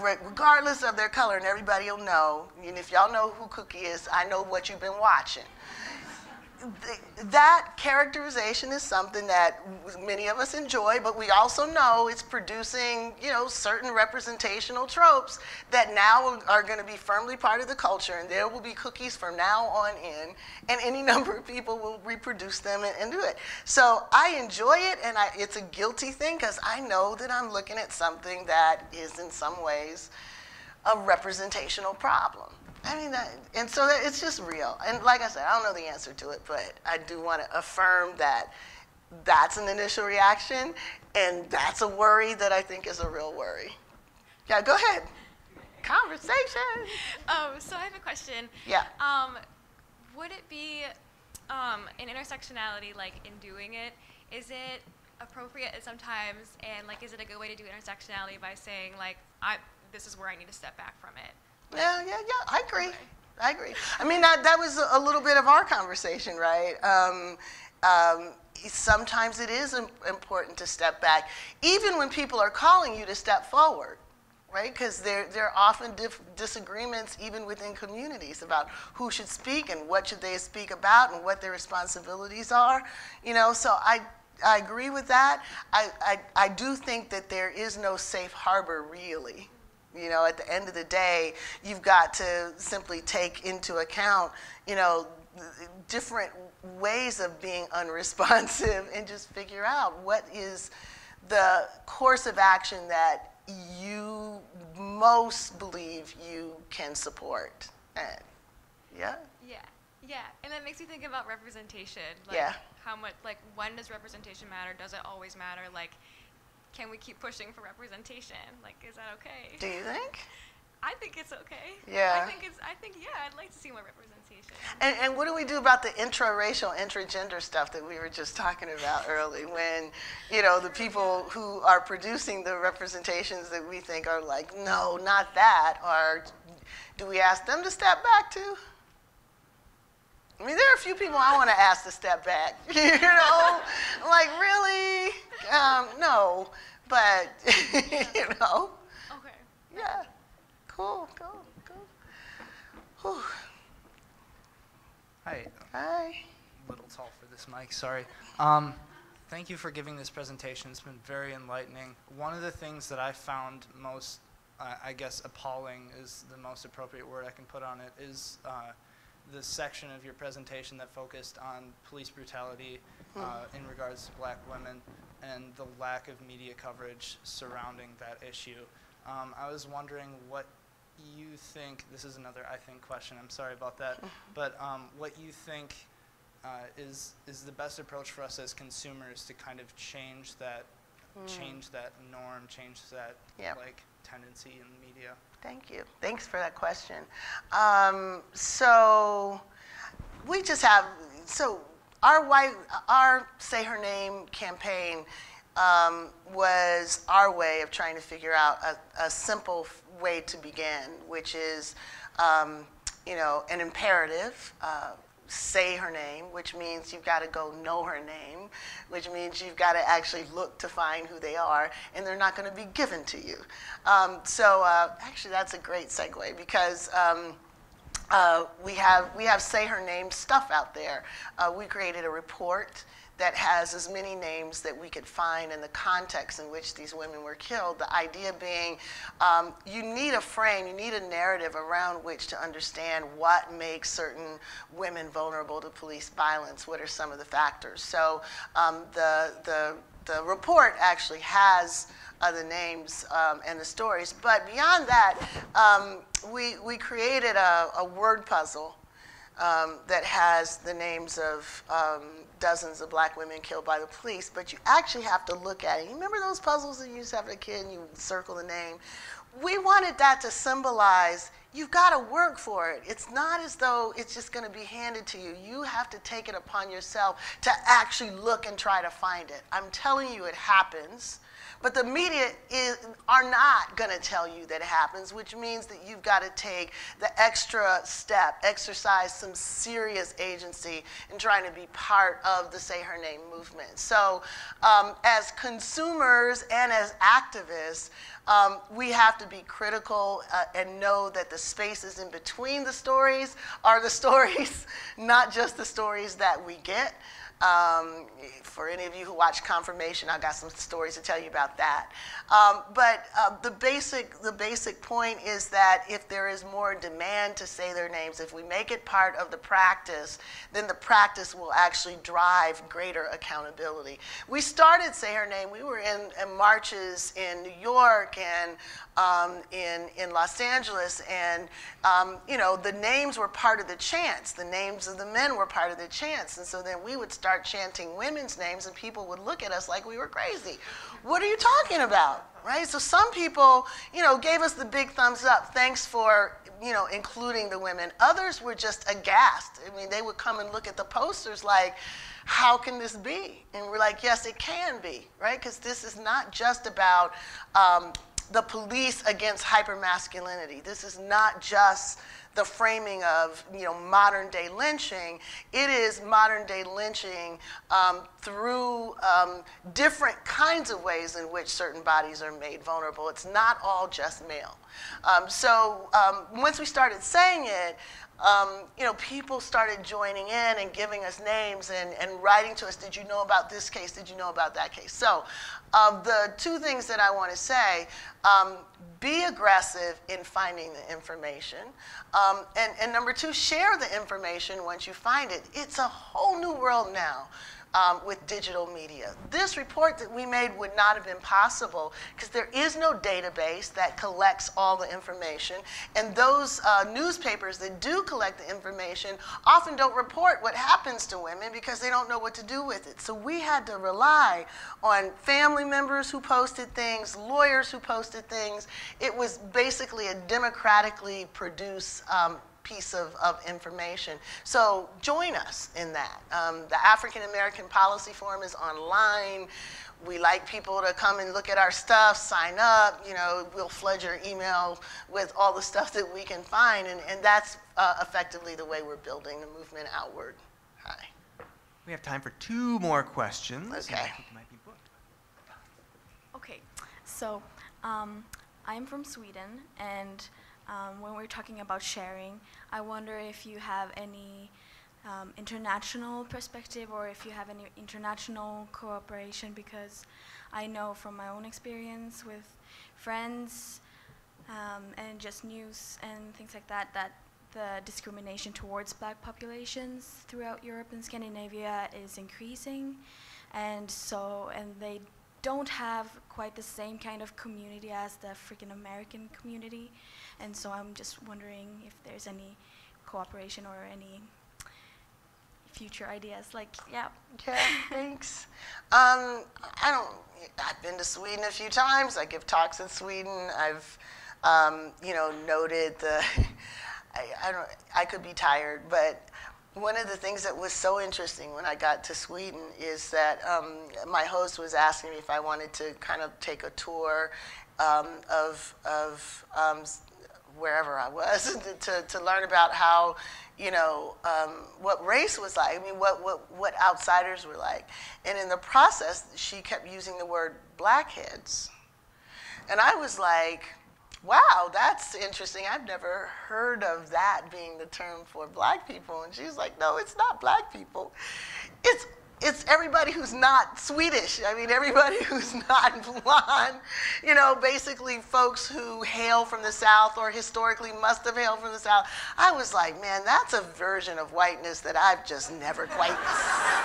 regardless of their color, and everybody will know. And if y'all know who Cookie is, I know what you've been watching that characterization is something that many of us enjoy, but we also know it's producing, you know, certain representational tropes that now are going to be firmly part of the culture, and there will be cookies from now on in, and any number of people will reproduce them and, and do it. So I enjoy it, and I, it's a guilty thing because I know that I'm looking at something that is in some ways a representational problem. I mean, that, and so that, it's just real. And like I said, I don't know the answer to it, but I do want to affirm that that's an initial reaction, and that's a worry that I think is a real worry. Yeah, go ahead. Conversation. Um, so I have a question. Yeah. Um, would it be um, an intersectionality, like in doing it, is it appropriate sometimes, and like, is it a good way to do intersectionality by saying like, I, this is where I need to step back from it? Yeah, yeah, yeah. I agree. I agree. I mean, that, that was a little bit of our conversation, right? Um, um, sometimes it is important to step back, even when people are calling you to step forward, right? Because there, there are often disagreements even within communities about who should speak and what should they speak about and what their responsibilities are. You know, so I, I agree with that. I, I, I do think that there is no safe harbor really. You know, at the end of the day, you've got to simply take into account, you know, different ways of being unresponsive and just figure out what is the course of action that you most believe you can support. And, yeah? Yeah, yeah, and that makes me think about representation. Like Yeah. How much, like, when does representation matter? Does it always matter? Like, can we keep pushing for representation? Like, is that okay? Do you think? I think it's okay. Yeah. I think it's. I think yeah. I'd like to see more representation. And, and what do we do about the intraracial, intragender stuff that we were just talking about early? When, you know, the people who are producing the representations that we think are like, no, not that, or do we ask them to step back too? I mean, there are a few people I want to ask to step back. you know, like really, um, no, but you know, Okay. yeah, cool, cool, cool. Whew. Hi. Hi. Little tall for this mic, sorry. Um, thank you for giving this presentation. It's been very enlightening. One of the things that I found most, uh, I guess, appalling is the most appropriate word I can put on it, is uh, the section of your presentation that focused on police brutality uh, Hmm. in regards to black women and the lack of media coverage surrounding that issue. Um, I was wondering what you think, this is another I think question, I'm sorry about that, but um, what you think uh, is, is the best approach for us as consumers to kind of change that, Mm. change that norm, change that Yep. like tendency in the media. Thank you. Thanks for that question. Um, so we just have so our white our say her name campaign um, was our way of trying to figure out a, a simple way to begin, which is um, you know an imperative. Uh, say her name, which means you've got to go know her name, which means you've got to actually look to find who they are, and they're not going to be given to you. Um, so uh, actually, that's a great segue because. Um, uh, we have we have say her name stuff out there. Uh, we created a report that has as many names that we could find in the context in which these women were killed. The idea being, um, you need a frame, you need a narrative around which to understand what makes certain women vulnerable to police violence. What are some of the factors? So um, the the the report actually has uh, the names um, and the stories. But beyond that, um, we, we created a, a word puzzle um, that has the names of um, dozens of black women killed by the police, but you actually have to look at it. You remember those puzzles that you used to have as a kid and you circle the name? We wanted that to symbolize you've got to work for it. It's not as though it's just going to be handed to you. You have to take it upon yourself to actually look and try to find it. I'm telling you, it happens. But the media is, are not going to tell you that it happens, which means that you've got to take the extra step, exercise some serious agency in trying to be part of the Say Her Name movement. So, um, as consumers and as activists, um, we have to be critical uh, and know that the spaces in between the stories are the stories, not just the stories that we get. Um, for any of you who watch Confirmation, I've got some stories to tell you about that. Um, but uh, the basic the basic point is that if there is more demand to say their names, if we make it part of the practice, then the practice will actually drive greater accountability. We started Say Her Name. We were in, in marches in New York and um, in in Los Angeles, and um, you know the names were part of the chants. The names of the men were part of the chants, and so then we would start chanting women's names, and people would look at us like we were crazy. What are you talking about? Right? So some people, you know, gave us the big thumbs up. Thanks for, you know, including the women. Others were just aghast. I mean, they would come and look at the posters like, how can this be? And we're like, yes, it can be, right? Because this is not just about um, the police against hypermasculinity. This is not just the framing of you know modern day lynching. It is modern day lynching um, through um, different kinds of ways in which certain bodies are made vulnerable. It's not all just male. Um, so um, once we started saying it, um, you know, people started joining in and giving us names and, and writing to us, did you know about this case? Did you know about that case? So of the two things that I want to say, um, be aggressive in finding the information. Um, and, and number two, share the information once you find it. It's a whole new world now um, with digital media. This report that we made would not have been possible because there is no database that collects all the information. And those uh, newspapers that do collect the information often don't report what happens to women because they don't know what to do with it. So we had to rely on family members who posted things, lawyers who posted things. It was basically a democratically produced um, piece of, of information. So join us in that. Um, the African American Policy Forum is online. We like people to come and look at our stuff, sign up. You know, we'll flood your email with all the stuff that we can find, and, and that's uh, effectively the way we're building the movement outward. Hi. We have time for two more questions. Okay. Okay, so um, I'm from Sweden, and um, when we're talking about sharing, I wonder if you have any um, international perspective or if you have any international cooperation because I know from my own experience with friends um, and just news and things like that that the discrimination towards black populations throughout Europe and Scandinavia is increasing. And so and they don't have quite the same kind of community as the African American community. And so I'm just wondering if there's any cooperation or any future ideas. Like, yeah. Thanks. Um, I don't, I've been to Sweden a few times. I give talks in Sweden. I've, um, you know, noted the, I, I don't, I could be tired, but one of the things that was so interesting when I got to Sweden is that um, my host was asking me if I wanted to kind of take a tour um, of, of um, wherever I was to, to learn about how, you know, um, what race was like. I mean, what, what, what outsiders were like. And in the process, she kept using the word blackheads. And I was like, wow, that's interesting. I've never heard of that being the term for black people. And she's like, no, it's not black people. It's it's everybody who's not Swedish. I mean, everybody who's not blonde. You know, basically folks who hail from the South or historically must have hailed from the South. I was like, man, that's a version of whiteness that I've just never quite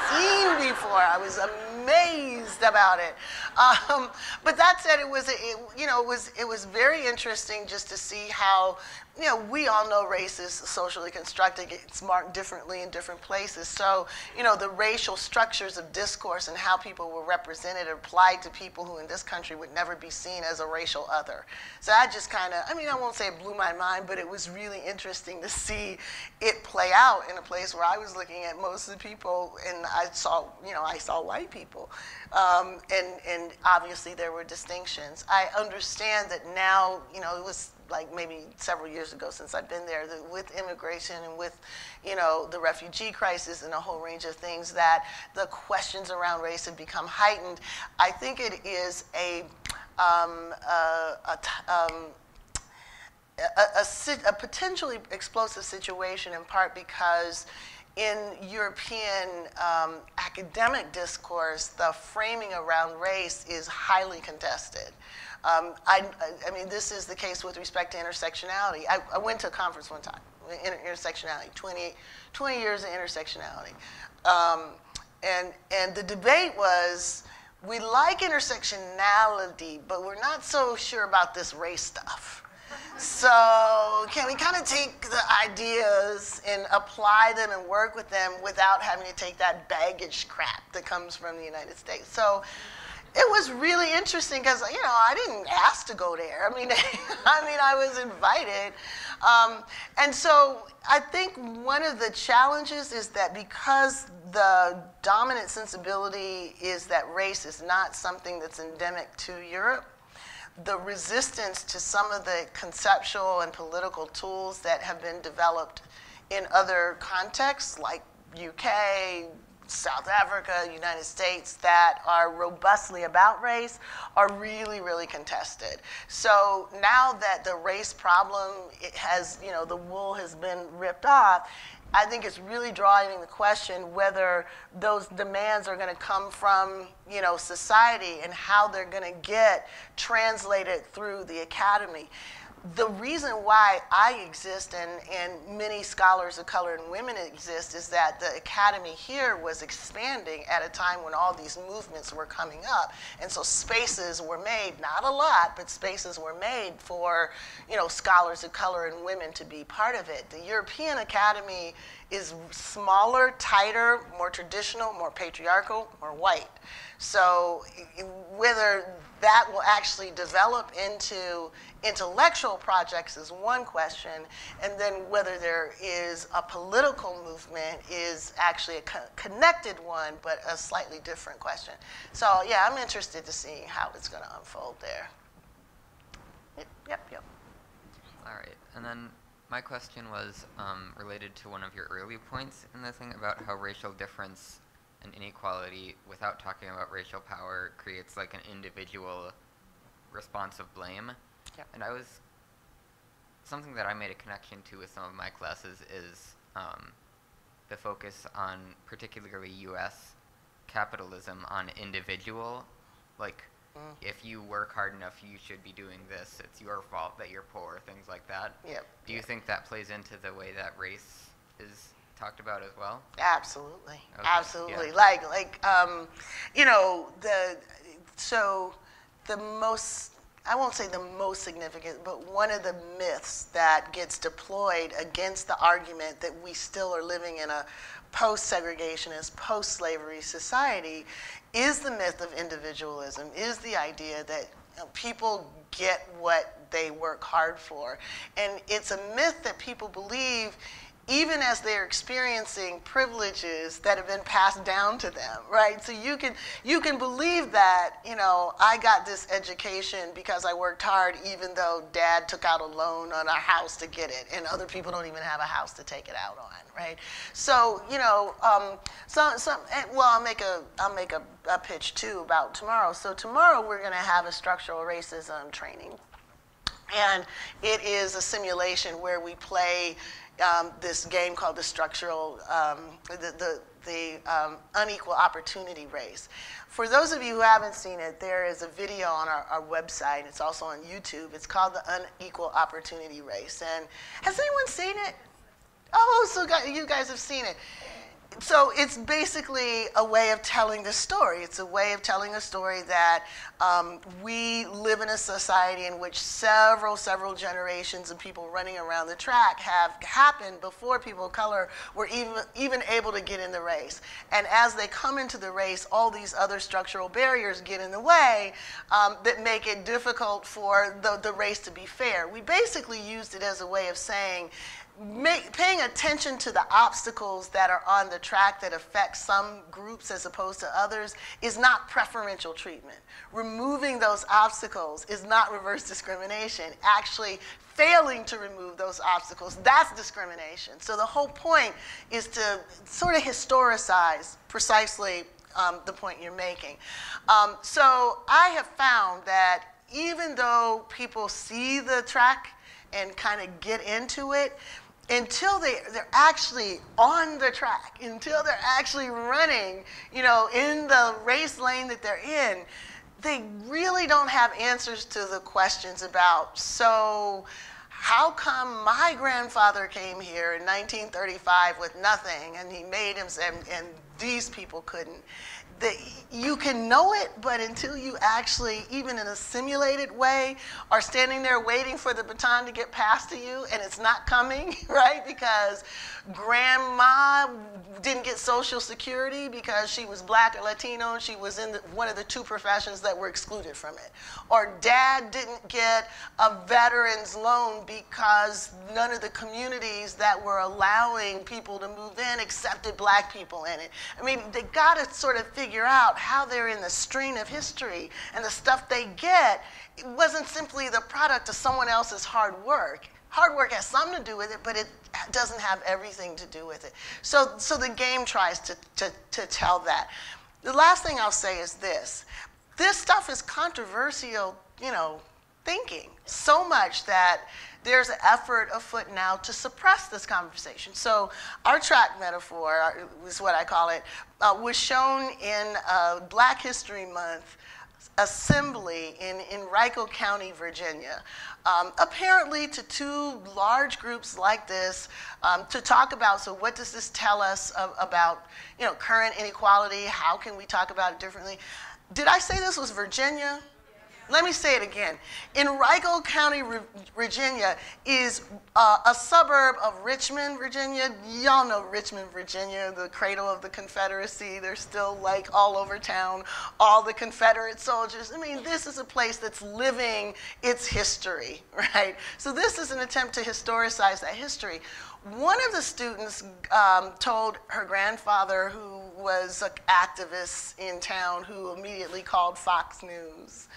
seen before. I was amazed about it. Um, but that said, it was, it, you know, it was, it was very interesting just to see how you know, we all know race is socially constructed. It's marked differently in different places. So, you know, the racial structures of discourse and how people were represented applied to people who in this country would never be seen as a racial other. So I just kind of, I mean, I won't say it blew my mind, but it was really interesting to see it play out in a place where I was looking at most of the people and I saw, you know, I saw white people. Um, and, and obviously there were distinctions. I understand that now, you know, it was like maybe several years ago since I've been there, with immigration and with, you know, the refugee crisis and a whole range of things, that the questions around race have become heightened. I think it is a, um, a, a um, a, a, a, potentially explosive situation in part because in European um, academic discourse, the framing around race is highly contested. Um, I, I, mean, this is the case with respect to intersectionality. I, I went to a conference one time, inter intersectionality, 20, 20 years of intersectionality. Um, and, and the debate was, we like intersectionality, but we're not so sure about this race stuff. So can we kind of take the ideas and apply them and work with them without having to take that baggage crap that comes from the United States? So it was really interesting because you know I didn't ask to go there. I mean, I mean I was invited, um, and so I think one of the challenges is that because the dominant sensibility is that race is not something that's endemic to Europe, the resistance to some of the conceptual and political tools that have been developed in other contexts, like UK, South Africa, United States, that are robustly about race are really, really contested. So now that the race problem has, you know, the wool has been ripped off, I think it's really driving the question whether those demands are going to come from, you know, society and how they're going to get translated through the academy the reason why I exist and, and many scholars of color and women exist is that the academy here was expanding at a time when all these movements were coming up. And so spaces were made, not a lot, but spaces were made for, you know, scholars of color and women to be part of it. The European Academy is smaller, tighter, more traditional, more patriarchal, more white. So whether that will actually develop into intellectual projects is one question, and then whether there is a political movement is actually a co connected one, but a slightly different question. So yeah, I'm interested to see how it's going to unfold there. Yep, yep. All right, and then my question was um, related to one of your early points in the thing about how racial difference and inequality, without talking about racial power, creates like an individual response of blame. Yep. And I was something that I made a connection to with some of my classes is um, the focus on particularly U.S. capitalism on individual, like mm. if you work hard enough, you should be doing this. It's your fault that you're poor, things like that. Yep. Do you think that plays into the way that race is talked about as well? Absolutely, okay. absolutely. Yeah. Like, like, um, you know, the so the most I won't say the most significant, but one of the myths that gets deployed against the argument that we still are living in a post-segregationist, post-slavery society is the myth of individualism, is the idea that you know, people get what they work hard for. And it's a myth that people believe even as they're experiencing privileges that have been passed down to them, right? So you can you can believe that, you know, I got this education because I worked hard, even though dad took out a loan on our house to get it, and other people don't even have a house to take it out on, right? So, you know, um, some, some, well, I'll make a, I'll make a, a pitch too about tomorrow. So tomorrow we're gonna have a structural racism training. And it is a simulation where we play um, this game called the structural, um, the, the, the um, unequal opportunity race. For those of you who haven't seen it, there is a video on our, our, website. It's also on YouTube. It's called the unequal opportunity race. And has anyone seen it? Oh, so you guys have seen it so it's basically a way of telling the story. It's a way of telling a story that um, we live in a society in which several, several generations of people running around the track have happened before people of color were even, even able to get in the race. And as they come into the race, all these other structural barriers get in the way um, that make it difficult for the, the race to be fair. We basically used it as a way of saying, make, paying attention to the obstacles that are on the track that affect some groups as opposed to others is not preferential treatment. Removing those obstacles is not reverse discrimination. Actually, failing to remove those obstacles, that's discrimination. So the whole point is to sort of historicize precisely um, the point you're making. Um, so I have found that even though people see the track and kind of get into it, until they, they're actually on the track, until they're actually running, you know, in the race lane that they're in, they really don't have answers to the questions about, so how come my grandfather came here in 1935 with nothing and he made him, and, and these people couldn't? That you can know it, but until you actually, even in a simulated way, are standing there waiting for the baton to get passed to you and it's not coming, right? Because grandma didn't get Social Security because she was black or Latino and she was in the, one of the two professions that were excluded from it. Or dad didn't get a veteran's loan because none of the communities that were allowing people to move in accepted black people in it. I mean, they got to sort of figure out how they're in the stream of history and the stuff they get it wasn't simply the product of someone else's hard work. Hard work has something to do with it, but it doesn't have everything to do with it. So, so the game tries to, to, to tell that. The last thing I'll say is this. This stuff is controversial, you know, thinking so much that there's an effort afoot now to suppress this conversation. So our track metaphor uh, is what I call it, uh, was shown in uh, Black History Month assembly in Henrico County, Virginia. Um, apparently to two large groups like this um, to talk about, so what does this tell us of, about you know, current inequality? How can we talk about it differently? Did I say this was Virginia? Let me say it again. In Henrico County, Virginia is uh, a suburb of Richmond, Virginia. Y'all know Richmond, Virginia, the cradle of the Confederacy. They're still like all over town, all the Confederate soldiers. I mean, this is a place that's living its history, right? So this is an attempt to historicize that history. One of the students um, told her grandfather, who was an activist in town, who immediately called Fox News.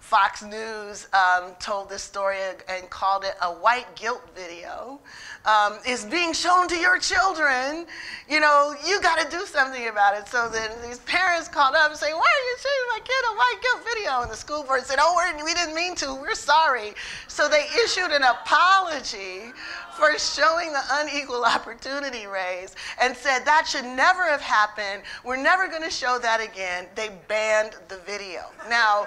Fox News um, told this story and called it a white guilt video, um, is being shown to your children. You know, you got to do something about it. So then these parents called up and say, why are you showing my kid a white guilt video? And the school board said, oh, we didn't mean to, we're sorry. So they issued an apology for showing the unequal opportunity raise and said that should never have happened. We're never going to show that again. They banned the video. Now,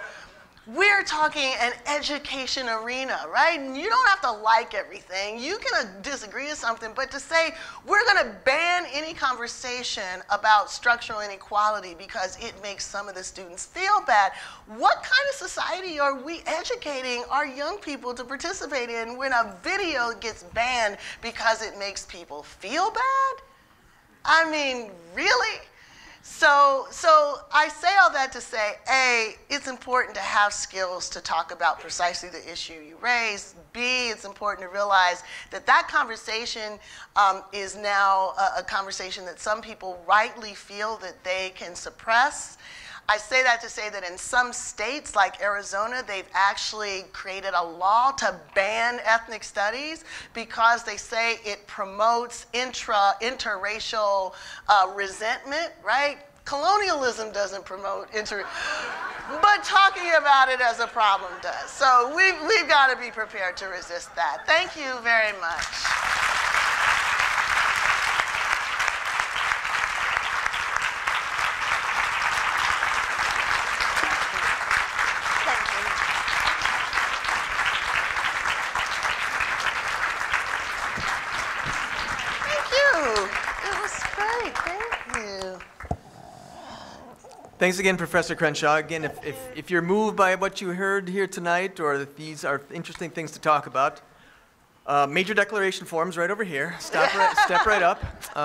we're talking an education arena, right? You don't have to like everything. You can disagree with something, but to say we're going to ban any conversation about structural inequality because it makes some of the students feel bad, what kind of society are we educating our young people to participate in when a video gets banned because it makes people feel bad? I mean, really? So, so I say all that to say, A, it's important to have skills to talk about precisely the issue you raised. B, it's important to realize that that conversation um, is now a, a conversation that some people rightly feel that they can suppress. I say that to say that in some states like Arizona, they've actually created a law to ban ethnic studies because they say it promotes intra interracial uh, resentment, right? Colonialism doesn't promote inter, but talking about it as a problem does. So we've, we've got to be prepared to resist that. Thank you very much. Thanks again, Professor Crenshaw. Again, if, if, if you're moved by what you heard here tonight, or if these are interesting things to talk about, uh, major declaration forms right over here. Step right, step right up. Um,